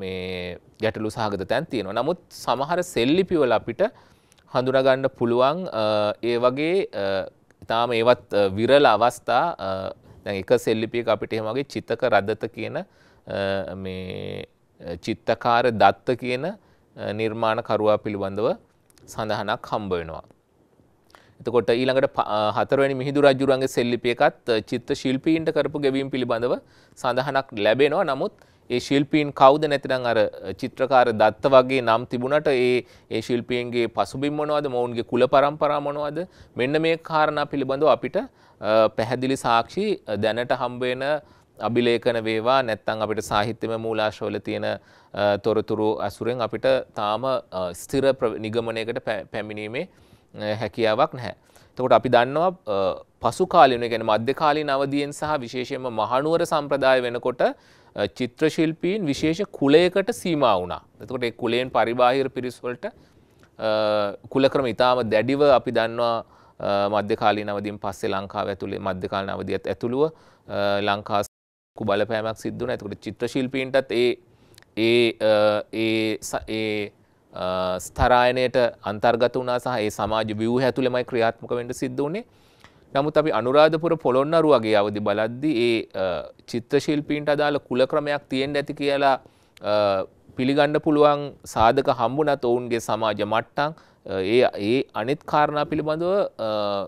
මේ ගැටලු සහගත තැන් තියෙනවා. නමුත් සමහර සෙල්ලිපිවල අපිට හඳුනගන්න පුළුවන් ඒ වගේ ඉතාම ඒවත් විරල අවස්ථා දැන් එක සෙල්ලිපියක අපිට එහෙමගේ චිත්තක රදත කියන මේ චිත්තකාර දත්ත කියන නිර්මාණකරුවා පිළිබඳව සඳහනක් හම්බ වෙනවා. එතකොට ඊළඟට හතරවැනි මිහිදු රජුරන්ගේ සෙල්ලිපියකත් චිත්ත ශිල්පීන්ට කරපු ගෙවීම් පිළිබඳව සඳහනක් ලැබෙනවා. නමුත් ඒ ශිල්පීන් කවුද නැතිනම් අර චිත්‍රකාර දත්ත වගේ නම් තිබුණට ඒ ඒ ශිල්පීන්ගේ පසුබිම් මොනවද මොවුන්ගේ කුල පරම්පරා මොනවද මෙන්න මේ කාරණා පිළිබඳව අපිට පැහැදිලි සාක්ෂි දැනට හම්බ වෙන අභිලේඛන වේවා නැත්නම් අපිට සාහිත්‍යමය මූලාශ්‍රවල තියෙන තොරතුරු අසුරෙන් අපිට තාම ස්ථිර නිගමනයකට පැමිණීමේ හැකියාවක් නැහැ. එතකොට අපි දන්නවා පසු කාලීන කියන්නේ මධ්‍ය කාලීන අවධියෙන් සහ විශේෂයෙන්ම මහනුවර සම්ප්‍රදාය වෙනකොට චිත්‍ර ශිල්පීන් විශේෂ කුලයකට සීමා වුණා. එතකොට ඒ කුලයෙන් පරිබාහිර පිරිස් වලට කුලක්‍රම ඉතාම දැඩිව අපි දන්නවා මධ්‍යකාලීන අවදීන් පස්සේ ලංකාව ඇතුළේ මධ්‍යකාලීන අවධියත් ඇතුළුව ලංකා බලපෑමක් සිද්ධ වුණා. එතකොට චිත්‍ර ශිල්පීන්ටත් ඒ ඒ ඒ ස්ථරායනයට අන්තර්ගත වුණා සහ ඒ සමාජ ව්‍යූහ ඇතුළෙමයි ක්‍රියාත්මක වෙන්න සිද්ධ වුණේ. නමුත් අපි අනුරාධපුර පොළොන්නරු වගේ අවදි බලද්දි ඒ චිත්‍ර ශිල්පීන්ට අදාළ කුල ක්‍රමයක් තියෙන්න ඇති කියලා පිළිගන්න පුළුවන් සාධක හම්බුණත් ඔවුන්ගේ සමාජ මට්ටම් ඒ ඒ අනිත් කාරණා පිළිබඳව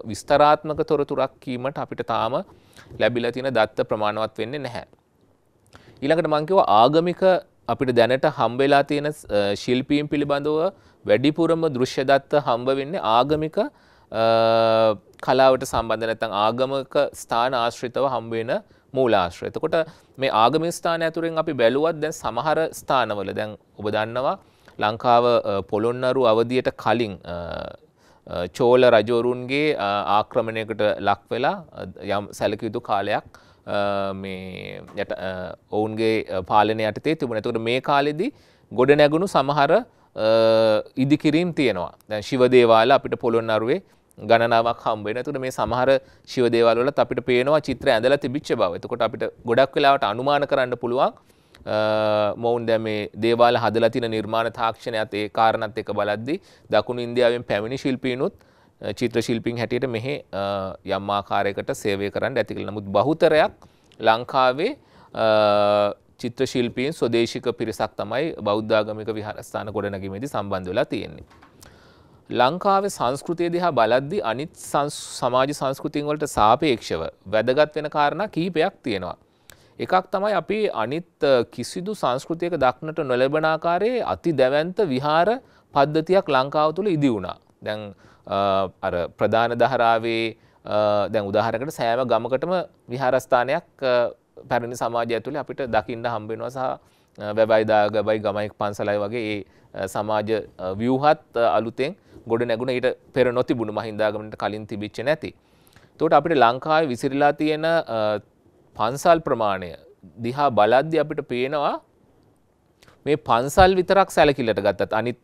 විස්තරාත්මක තොරතුරක් කීමට අපිට තාම ලැබිලා තියෙන දත්ත ප්‍රමාණවත් වෙන්නේ නැහැ. ඊළඟට මං කිව්වා ආගමික අපිට දැනට හම්බෙලා තියෙන ශිල්පීන් පිළිබඳව වැඩිපුරම දෘශ්‍ය දත්ත හම්බ වෙන්නේ ආගමික කලාවට සම්බන්ධ නැත්නම් ආගමක ස්ථාන ආශ්‍රිතව හම්බ වෙන මූලාශ්‍රය. එතකොට මේ ආගමික ස්ථාන ඇතුලෙන් අපි බැලුවත් දැන් සමහර ස්ථානවල දැන් ඔබ දන්නවා ලංකාව පොළොන්නරු අවධියට කලින් චෝල රජවරුන්ගේ ආක්‍රමණයකට ලක් වෙලා යම් සැලකිය යුතු කාලයක් මේ යට ඔවුන්ගේ පාලනය යටතේ තිබුණ. එතකොට මේ කාලෙදී ගොඩ නැගුණු සමහර ඉදිකිරීම් තියෙනවා. දැන් ශිව දේවාල අපිට පොළොන්නරුවේ ගණනාවක් හම්බෙන. එතකොට මේ සමහර ශිව දේවාල වලත් අපිට පේනවා චිත්‍ර ඇඳලා තිබිච්ච බව. එතකොට අපිට ගොඩක් වෙලාවට අනුමාන කරන්න පුළුවන් මොවුන් දැන් මේ දේවාල හදලා තියෙන නිර්මාණ තාක්ෂණයත් ඒ කාරණත් එක්ක බලද්දී දකුණු ඉන්දියාවෙන් පැමිණි ශිල්පීනුත් චිත්‍ර ශිල්පීන් හැටියට මෙහි යම් ආකාරයකට සේවය කරන්න ඇති කියලා. නමුත් බහුතරයක් ලංකාවේ චිත්‍ර ශිල්පීන් ස්වදේශික පිරිසක් තමයි බෞද්ධාගමික විහාරස්ථාන ගොඩනැගීමේදී සම්බන්ධ වෙලා තියෙන්නේ. ලංකාවේ සංස්කෘතිය දිහා බලද්දී අනිත් සමාජ සංස්කෘතින් වලට සාපේක්ෂව වැදගත් වෙන කාරණා කීපයක් තියෙනවා. එකක් තමයි අපි අනිත් කිසිදු සංස්කෘතියක දක්නට නොලැබෙන ආකාරයේ අති දැවැන්ත විහාර පද්ධතියක් ලංකාව තුළ ඉදි වුණා. දැන් අර ප්‍රධාන දහරාවේ දැන් උදාහරණයකට සෑම ගමකටම විහාරස්ථානයක් පැරණි සමාජය ඇතුළේ අපිට දකින්න හම්බ වෙනවා සහ වැබයි දාගබයි ගමයික් පන්සලයි වගේ ඒ සමාජ ව්‍යුහත් අලුතෙන් ගොඩ නැගුණ ඊට පෙර නොතිබුණු මහින්දාගමනට කලින් තිබිච්ච නැති. එතකොට අපිට ලංකාවේ විසිරලා තියෙන පන්සල් ප්‍රමාණය දිහා බලද්දි අපිට පේනවා මේ පන්සල් විතරක් සැලකිල්ලට ගත්තත් අනිත්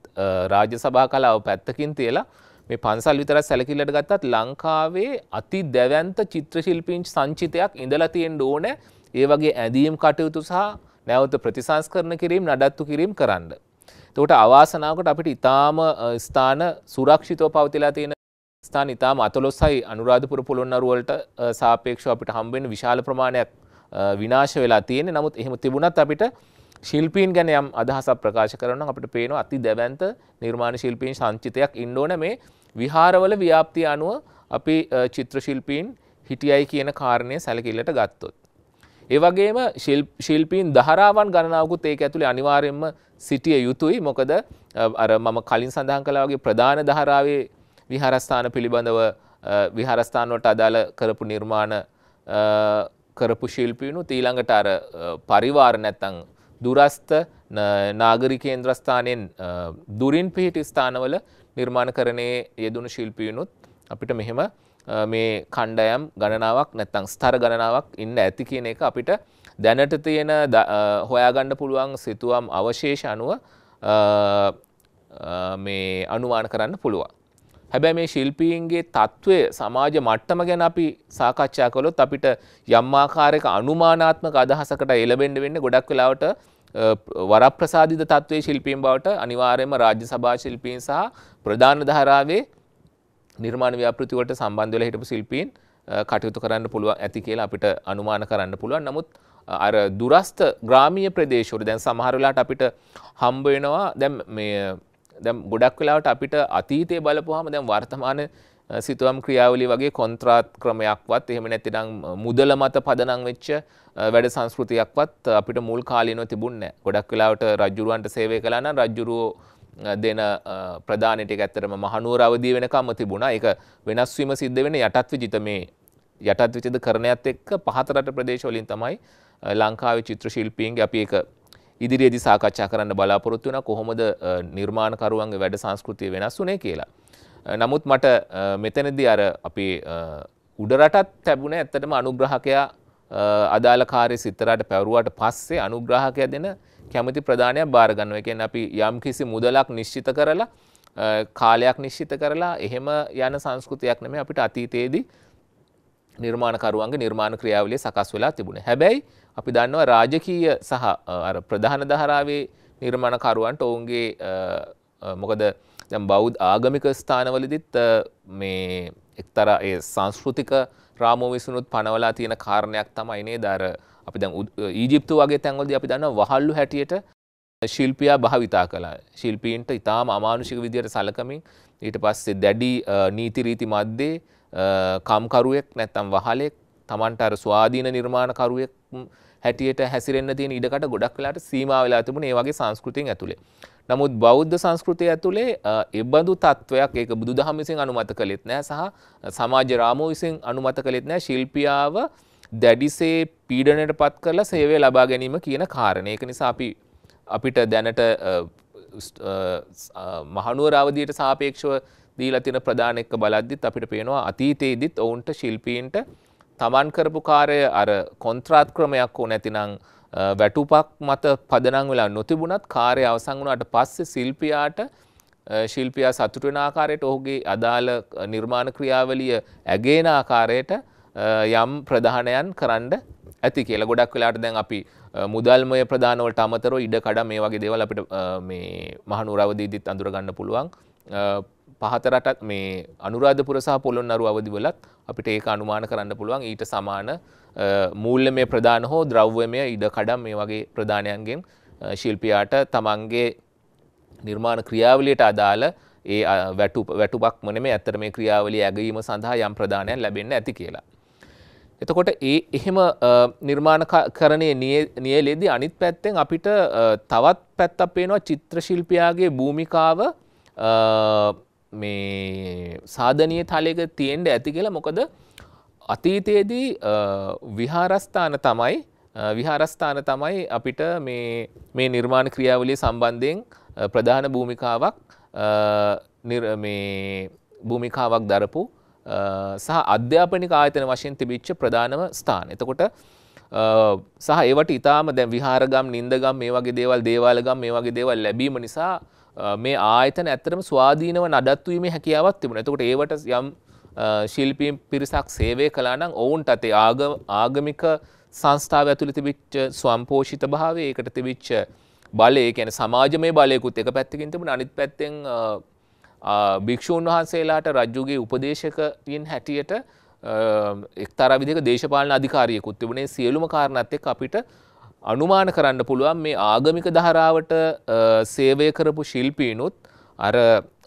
රාජ්‍ය සභා කලාව පැත්තකින් තියලා මේ පන්සල් විතරක් සැලකිල්ලට ගත්තත් ලංකාවේ අති දැවැන්ත චිත්‍රශිල්පීන් සංචිතයක් ඉඳලා තියෙන්න ඕන ඒ වගේ ඇඳීම් කටයුතු සහ නැවත ප්‍රතිසංස්කරණ කිරීම නඩත්තු කිරීම කරන්න. එතකොට අවාසනාවකට අපිට ඊටාම ස්ථාන සුරක්ෂිතව පවතිලා තියෙන ස්ථාන ඉතාම අතලොස්සයි අනුරාධපුර පොළොන්නරුව වලට සාපේක්ෂව අපිට හම්බෙන්න විශාල ප්‍රමාණයක් විනාශ වෙලා තියෙන්නේ. නමුත් එහෙම තිබුණත් අපිට ශිල්පීන් ගැන යම් අදහසක් ප්‍රකාශ කරනවා අපිට පේනවා අති දැවැන්ත නිර්මාණ ශිල්පීන් සංචිතයක් ඉන්න ඕන මේ විහාරවල ව්‍යාප්තිය අනුව අපි චිත්‍ර ශිල්පීන් හිටියයි කියන කාරණය සැලකිල්ලට ගත්තොත්. ඒ වගේම ශිල්පීන් දහරාවන් ගණනාවකුත් ඒක ඇතුළේ අනිවාර්යෙන්ම සිටිය යුතුයි. මොකද අර මම කලින් සඳහන් කළා වගේ ප්‍රධාන දහරාවේ විහාරස්ථාන පිළිබඳව විහාරස්ථානවලට අදාළ කරපු නිර්මාණ කරපු ශිල්පීනුත් ඊළඟට අර පරිවාර නැත්තං දුරස්ත නාගරිකේන්ද්‍රස්ථානයෙන් දුරින් පිහිටි ස්ථානවල නිර්මාණ කරණයේ යෙදුණු ශිල්පීනුත් අපිට මෙහෙම මේ කණ්ඩයම් ගණනාවක් නැත්තං ස්ථර ගණනාවක් ඉන්න ඇති කියන එක අපිට දැනට තියෙන හොයාගණ්ඩ පුළුවන් සිතුවම් අවශේෂ අනුව මේ අනුමාන කරන්න පුළුවන්. හැබැ මේ ශිල්පීන්ගේ තත්ත්වය සමාජ මට්ටම ගැන අපි සාකච්ඡා කළොත් අපිට යම්මාකාරයක අනුමානාත්මක අදහසකට එලබෙන්ඩ වෙන්න ගොඩක් වෙලාවට වරප්‍රසාධිත තත්ත්වයේ ශිල්පීන් බවට අනිවාර්යයෙන්ම රාජ්‍ය සභා ශිල්පීන් සහ ප්‍රධාන ධාරාවේ නිර්මාණ ව්‍යාපෘතිවලට සම්බන්ධ වෙලා හිටපු ශිල්පීන් කටයුතු කරන්න පුළුවන් ඇති කියලා අපිට අනුමාන කරන්න පුළුවන්. නමුත් අර දුරස්ත ග්‍රාමීය ප්‍රදේශවල දැන් සමහර වෙලාවට අපිට හම්බ වෙනවා දැන් මේ දැන් ගොඩක් වෙලාවට අපිට අතීතයේ බලපුවාම දැන් වර්තමාන සිතුවම් ක්‍රියාවලිය වගේ කොන්ත්‍රාත් ක්‍රමයක්වත් එහෙම නැතිනම් මුදල මත පදනම් වෙච්ච වැඩ සංස්කෘතියක්වත් අපිට මුල් කාලීනව තිබුණේ නැහැ. ගොඩක් වෙලාවට රජුරවන්ට සේවය කළා නම් රජුරෝ දෙන ප්‍රධාන ටික ඇත්තටම මහනුවර අවදී වෙනකම්ම තිබුණා. ඒක වෙනස් වීම සිද්ධ වෙන්නේ යටත් විජිත මේ යටත් විජිත කරණයත් එක්ක පහත රට ප්‍රදේශ වලින් තමයි ලංකාවේ චිත්‍ර ශිල්පීන්ගේ අපි ඒක ඉදිරියේදී සාකච්ඡා කරන්න බලාපොරොත්තු වෙනවා කොහොමද නිර්මාණකරුවන්ගේ වැඩ සංස්කෘතිය වෙනස් වුනේ කියලා. නමුත් මට මෙතනදී අර අපි උඩරටත් තැබුණ ඇත්තටම අනුග්‍රහකයා අදාළ කාර්ය සිතරට පැවරුවාට පස්සේ අනුග්‍රහකය දෙන කැමති ප්‍රධානයක් බාරගන්නවා. ඒ කියන්නේ අපි යම් කිසි මුදලක් නිශ්චිත කරලා කාලයක් නිශ්චිත කරලා එහෙම යන සංස්කෘතියක් නෙමෙයි අපිට අතීතයේදී නිර්මාණකරුවන්ගේ නිර්මාණ ක්‍රියාවලිය සකස් වෙලා තිබුණේ. හැබැයි අපි දන්නවා රාජකීය සහ අර ප්‍රධාන දහරාවේ නිර්මාණකරුවන්ට ඔවුන්ගේ මොකද දැන් බෞද්ධ ආගමික ස්ථානවලදීත් මේ එක්තරා ඒ සංස්කෘතික රාමෝ විසුණුත් පනවලා තියෙන කාරණයක් තමයි නේද අර අපි දැන් ඊජිප්තු වගේ තැන්වලදී අපි දන්නවා වහල්ලු හැටියට ශිල්පියා භාවිතා කළා. ශිල්පීන්ට ඉතාම අමානුෂික විදියට සලකමින් ඊට පස්සේ දැඩි නීති රීති මැද්දේ කම්කරුවෙක් නැත්තම් වහලෙක් Tamanට අර ස්වාධීන නිර්මාණකරුවෙක් හැටියට හැසිරෙන්න තියෙන ඉඩකට ගොඩක් වෙලාට සීමා වෙලා තිබුණේ ඒ වගේ සංස්කෘතියන් ඇතුලේ. නමුත් බෞද්ධ සංස්කෘතිය ඇතුලේ එබඳු තත්වයක් ඒක බුදුදහම විසින් අනුමත කළෙත් නෑ සහ සමාජ රාමෝ විසින් අනුමත කළෙත් නෑ ශිල්පියාව දැඩිසේ පීඩනයට පත් කරලා සේවය ලබා ගැනීම කියන කාරණය. ඒක නිසා අපි අපිට දැනට මහනුවර අවධියට සාපේක්ෂව දීලා තියෙන ප්‍රධාන එක්ක බලද්දිත් අපිට පේනවා අතීතයේදීත් ඔවුන්ට ශිල්පීන්ට තමන් කරපු කාර්ය අර කොන්ත්‍රාත් ක්‍රමයක් ඕන නැතිනම් වැටුපක් මත පදනම් වෙලා නොතිබුණත් කාර්ය අවසන් වුණාට පස්සේ ශිල්පියාට ශිල්පියා සතුට වෙන ආකාරයට ඔහුගේ අදාළ නිර්මාණ ක්‍රියාවලිය ඇගේන ආකාරයට යම් ප්‍රධානයන් කරන්න ඇති කියලා. ගොඩක් වෙලාට දැන් අපි මුදල්මය ප්‍රධානවලට අමතරව ඉඩ කඩ මේ වගේ දේවල් අපිට මේ මහනුරවදීදිත් අඳුරගන්න පුළුවන්. පහත රටක් මේ අනුරාධපුර සහ පොළොන්නරුව අවදිවලත් අපිට ඒක අනුමාන කරන්න පුළුවන්. ඊට සමාන මූල්‍ය මේ ප්‍රධාන හෝ ද්‍රව්‍යමය ඉඩ කඩම් මේ වගේ ප්‍රධානයන්ගෙන් ශිල්පියාට තමන්ගේ නිර්මාණ ක්‍රියාවලියට අදාළ ඒ වැටු වැටුපක් මනෙම ඇත්තර මේ ක්‍රියාවලිය ඇගීම සඳහා යම් ප්‍රධානයක් ලැබෙන්න ඇති කියලා. එතකොට ඒ එහෙම නිර්මාණ කරණය නියලෙදි අනිත් පැත්තෙන් අපිට තවත් පැත්තක් පේනවා චිත්‍ර ශිල්පියාගේ භූමිකාව මේ සාධනය තලයක තියෙන්ට ඇති කියලා. මොකද අතීතයේදී විහාරස්ථාන තමයි විහාරස්ථාන තමයි අපිට මේ නිර්මාණ ක්‍රියාවලිය සම්බන්ධයෙන් ප්‍රධාන භූමිකාවක් භූමිකාවක් දරපු සහ අධ්‍යාපනික ආයතන වශයෙන් තිබිච්ච ප්‍රධානම ස්ථාන. එතකොට සහ ඒවට ඉතාම දැන් විහාරගම් නින්දගම් මේ වගේ දේවල් දේවාලගම් මේ වගේ දේවල් ලැබීම නිසා මේ ආයතන ඇත්තරම ස්වාධීනව නඩත්වීමේ හැකියාවත් තිබුණ එතකොට ඒවට යම් ශිල්පීම් පිරිසක් සේවය කලානම් ඔවුන්ට අතේ ආගමික සංස්ථාව ඇතුළ තිබිච්ච ස්වම්පෝෂිත භාවය ඒකට තිබිච්ච බලය කියන සමාජමය බලයකුත් එක පැත්තිකින් තිබුණ අනිත් පැත්තෙන් භික්‍ෂූන් වහන්සේලාට රජ්ජුගේ උපදේශකයින් හැටියට එක්තර විදික දේශපාලන අධිකාරයකුත් තිබුණේ. සියලුම කාරණත් එක් අපිට අනුමාන කරන්න පුළුවන් මේ ආගමික දහරාවට සේවය කරපු ශිල්පීනුත් අර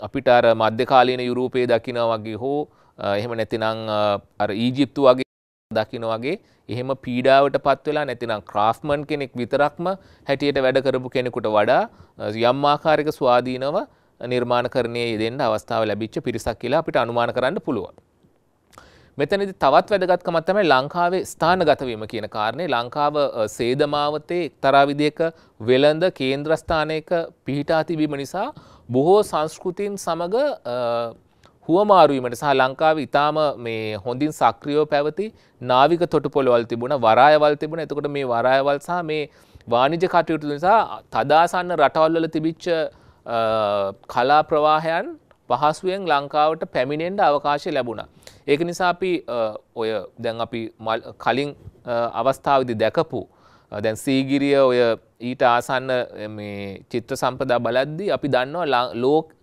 අපිට අර මධ්‍යකාලීන යුරූපයේ දකින වගේ හෝ එහෙම නැතිනම් අර ඊජිප්තු වගේ දකින වගේ එහෙම පීඩාවට පත් වෙලා නැතිනම් ක්‍රාෆ්මන් කෙනෙක් විතරක්ම හැටියට වැඩ කරපු කෙනෙකුට වඩා යම් ආකාරයක ස්වාධීනව නිර්මාණ කරණයේ යෙදෙන්න අවස්ථාව ලැබිච්ච පිරිසක් කියලා අපිට අනුමාන කරන්න පුළුවන්. මෙතනදි තවත් වැදගත්කමක් තමයි ලංකාවේ ස්ථානගත වීම කියන කාරණේ ලංකාව සේදමාවතේ එක්තරා විදියක වෙළඳ කේන්ද්‍රස්ථානයක පිහිටා තිබීම නිසා බොහෝ සංස්කෘතීන් සමග හුවමාරුවීමට සහ ලංකාව ඉතාම මේ හොඳින් සක්‍රියෝ පැවති නාවික තොටුපොළවල් තිබුණ වරායවල් තිබුණ එතකොට මේ වරායවල් සහ මේ වාණිජ කටයුතු නිසා තදාසන්න රටවල්වල තිබිච්ච කලා ප්‍රවාහයන් පහසුවෙන් ලංකාවට පැමිණෙන්ට අවකාශය ලැබුණා. ඒක නිසා අපි ඔය දැන් අපි කලින් අවස්ථාවදි දැකපු දැන් සීගිරිය ඔය ඊට ආසන්න චිත්‍ර සම්පදා බලද්දි අපි දන්නවා ලෝක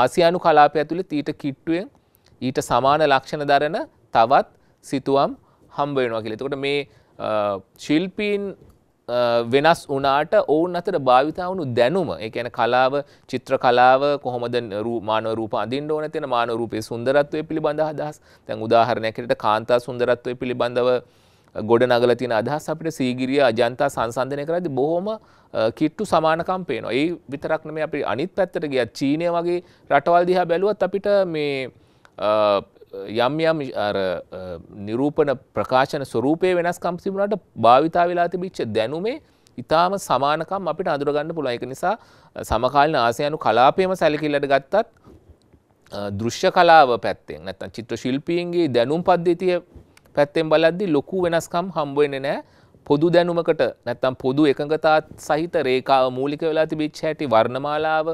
ආසියානු කලාපය ඇතුළේ ඊට කිට්ටුවෙන් ඊට සමාන ලක්ෂණ දරන තවත් සිතුවම් හම්බ වෙනවා කියලා. එතකොට මේ ශිල්පීන් වෙනස් වනාට ඔවුන් අතර භාවිතාවුණු දැනුම එකන කලාව චිත්‍ර කලාව කොහොමද මාන රූප අදින්න ඕන තියෙන මාන රූපයේ සුන්දරත්වය පිළිබඳ අදහස් දැන් උදාහරණයකට කාන්තා සුන්දරත්වය පිළිබඳව ගොඩ නගල තියෙන අදහස් අපිට සීගිරිය අජන්තා සංසන්ධනය කරද්දී බොහොම කිට්ටු සමානකම් පේනවා. ඒ විතරක් නෙමෙයි අපි අනිත් පැත්තට ගියත් චීනය වගේ රටවල් දිහා බැලුවත් අපිට මේ යම් යම් නිරූපණ ප්‍රකාශන ස්වරූපය වෙනස්කම් තිබුණට භාවිතා වෙලා තිබිච්ච දැනුමේ ඉතාම සමානකම් අපිට අඳුරගන්න පුළුවන්. ඒක නිසා සමකාලීන ආසියානු කලාපයම සැලකිල්ලට ගත්තත් දෘශ්‍ය කලාව පැත්තෙන් නැත්නම් චිත්‍ර ශිල්පීන්ගේ දැනුම් පද්ධතිය පැත්තෙන් බලද්දි ලොකු වෙනස්කම් හම්බ වෙන්නේ නැහැ. පොදු දැනුමකට නැත්තම් පොදු එකඟතා සහිත රේඛාව මූලික වෙලා තිබිච්ච හැටි වර්ණමාලාව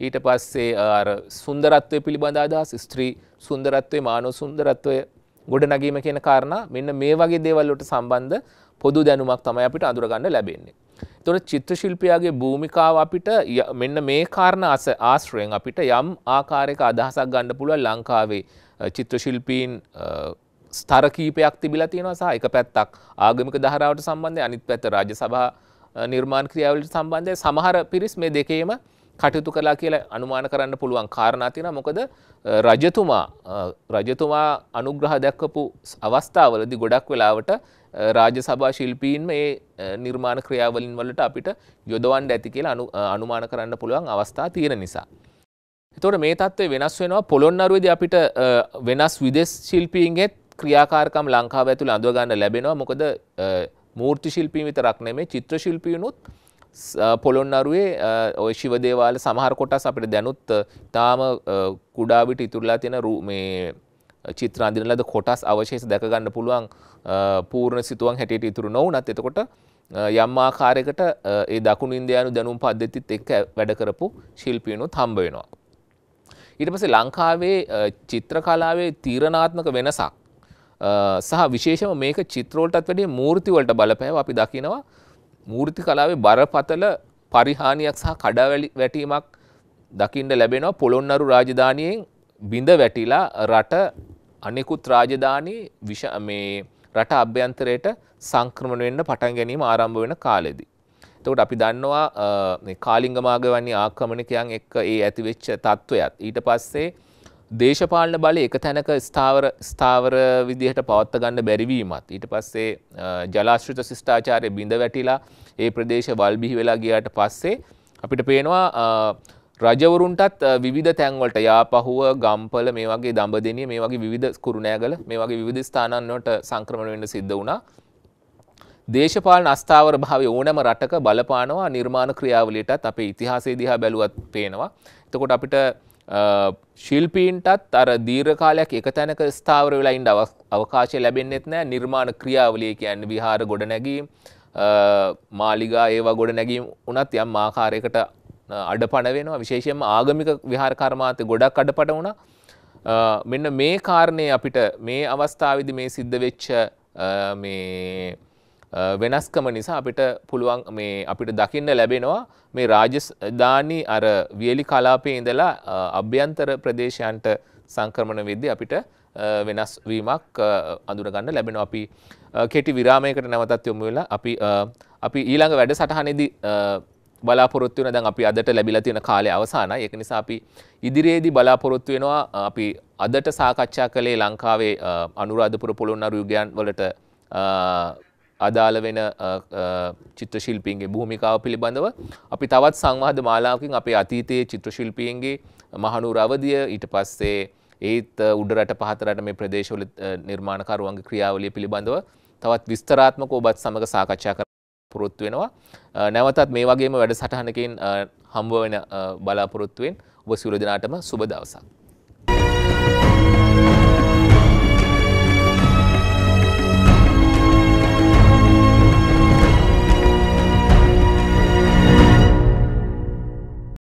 ඊට පස්සේ අර සුන්දරත්වය පිළිබඳ අදහස් ස්ත්‍රී සුන්දරත්වයේ මානව සුන්දරත්වය ගොඩනැගීම කියන කාරණා මෙන්න මේ වගේ දේවල් වලට සම්බන්ධ පොදු දැනුමක් තමයි අපිට අඳුරගන්න ලැබෙන්නේ. එතකොට චිත්‍ර ශිල්පියාගේ භූමිකාව අපිට මෙන්න මේ කාරණා ආශ්‍රයෙන් අපිට යම් ආකාරයක අදහසක් ගන්න පුළුවන් ලංකාවේ චිත්‍ර ශිල්පීන් ස්තර කීපයක් තිබිලා තියෙනවා සහ එක පැත්තක් ආගමික ධාරාවට සම්බන්ධයි අනිත් පැත්ත රාජ්‍ය සභා නිර්මාණ ක්‍රියාවලට සම්බන්ධයි සමහර පිරිස් මේ දෙකේම කටයුතු කළා කියලා අනුමාන කරන්න පුළුවන් කාරණා තියෙනවා. මොකද රජතුමා රජතුමා අනුග්‍රහ දැක්වපු අවස්ථාවලදී ගොඩක් වෙලාවට රාජ්‍ය සභා ශිල්පීන් මේ නිර්මාණ ක්‍රියාවලින් වලට අපිට යොදවන්න ඇති කියලා අනුමාන කරන්න පුළුවන් අවස්ථා තියෙන නිසා. එතකොට මේ තත්ත්වය වෙනස් වෙනවා. පොළොන්නරුවේදී අපිට වෙනස් විදෙස් ශිල්පීන්ගෙත් ක්‍රියාකාරකම් ලංකාව ඇතුළ අඳුව ගන්න ලැබෙනවා. මොකද මූර්ති ශිල්පී විතරක් නෙමේ චිත්‍ර ශිල්පියනුත් පොළොන්නරුවේ ඔය ශිවදේවාල සමහර කොටස් අපිට දැනුත් තාම කුඩාවිට ඉතුරලා තියෙන මේ චිත්‍ර අඳින ලද කොටස් අවශේෂ දැකගන්න පුළුවන් පූර්ණ සිතුවන් හැටියට ඉතුරු නොවුනත් එතකොට යම් ආකාරයකට ඒ දකුණු ඉන්දියානු දැනුම් පද්ධතිත් එක්ක වැඩ කරපු ශිල්පියනුත් හම්බ වෙනවා. ඊට පස්සේ ලංකාවේ චිත්‍ර කලාවේ තීරණාත්මක වෙනසක් සහ විශේෂම මේක චිත්‍රවලටත් වැඩිය මූර්ති වලට බලපෑව අපි දකිනවා මූර්ති කලාවේ බරපතල පරිහානියක් සහ කඩාවැලි වැටීමක් දකින්න ලැබෙනවා පොළොන්නරු රාජධානියෙන් බිඳ වැටිලා රට අනෙකුත් රාජධානී විෂ මේ රට අභ්‍යන්තරයට සංක්‍රමණ වෙන්න පටන් ගැනීම ආරම්භ වෙන කාලෙදී. එතකොට අපි දන්නවා කාලිංග මාගවන්නේ ආක්‍රමණිකයන් එක්ක ඒ ඇතිවෙච්ච තත්ත්වයක්. ඊට පස්සේ දේශපාලන බලය එක තැනක ස්ථාවර ස්ථාවර විදිහට පවත්ත ගන්න බැරිවීමත් ඊට පස්සේ ජලාශ්‍රිත ශිෂ්ඨාචාරය බිඳ වැටිලා ඒ ප්‍රදේශ වල්බිහි වෙලා ගියාට පස්සේ අපිට පේනවා රජවරුන්ටත් විවිධ තැන්වලට යාපහුව ගම්පල මේ වගේ දඹදෙනිය මේ වගේ විවිධ කුරුණෑගල මේ වගේ විවිධ ස්ථානන්වලට සංක්‍රමණ වෙන්න සිද්ධ වුණා. දේශපාලන අස්ථාවර භාවය ඕනෑම රටක බලපානවා නිර්මාණ ක්‍රියාවලියටත් අපේ ඉතිහාසය දිහා බැලුවත් පේනවා. එතකොට අපිට ශිල්පීන්ටත් අර දීර්ඝකාලයක් එක තැනක ස්ථාවර වෙලා ඉන්න අවකාශය ලැබෙන්නෙත් නෑ. නිර්මාණ ක්‍රියාවලිය කියන්නේ විහාර ගොඩනැගීම් මාලිගා ඒවා ගොඩනැගීම් උනත් යම් ආකාරයකට අඩපණ වෙනවා. විශේෂයෙන්ම ආගමික විහාර කර්මාන්ත ගොඩක් අඩපණ වුණා. මෙන්න මේ කාරණේ අපිට මේ අවස්ථාවේදී මේ සිද්ධ වෙච්ච මේ වෙනස්කම නිසා අපිට පුළුවන් මේ අපිට දකින්න ලැබෙනවා මේ රාජධානී අර වියලි කලාපයේ ඉඳලා අභ්‍යන්තර ප්‍රදේශයන්ට සංක්‍රමණ වෙද්දී අපිට වෙනස් වීමක් අඳුරගන්න ලැබෙනවා. අපි කෙටි විරාමයකට නැවතත් යොමු වෙලා අපි අපි ඊළඟ වැඩසටහනේදී බලාපොරොත්තු වෙන දැන් අපි අදට ලැබිලා තියෙන කාලය අවසానයි. ඒක නිසා අපි ඉදිරියේදී බලාපොරොත්තු වෙනවා අපි අදට සාකච්ඡා කළේ ලංකාවේ අනුරාධපුර පොළොන්නරු යුගයන් වලට අදාළ වෙන චිත්‍ර ශිල්පීන්ගේ භූමිකාව පිළිබඳව අපි තවත් සංවාද මාලාවකින් අපේ අතීතයේ චිත්‍ර ශිල්පීන්ගේ මහනුවර අවධිය ඊට පස්සේ ඒත් උඩරට පහතරට මේ ප්‍රදේශවල නිර්මාණකරුවන්ගේ ක්‍රියාවලිය පිළිබඳව තවත් විස්තරාත්මක ඔබත් සමග සාකච්ඡා කර පුරොත්තු වෙනවා. නැවතත් මේ වගේම වැඩ සටහනකින් හම්බ වෙන බලාපොරොත්තුවෙන් ඔබ සියලු දෙනාටම සුබ දවසක්.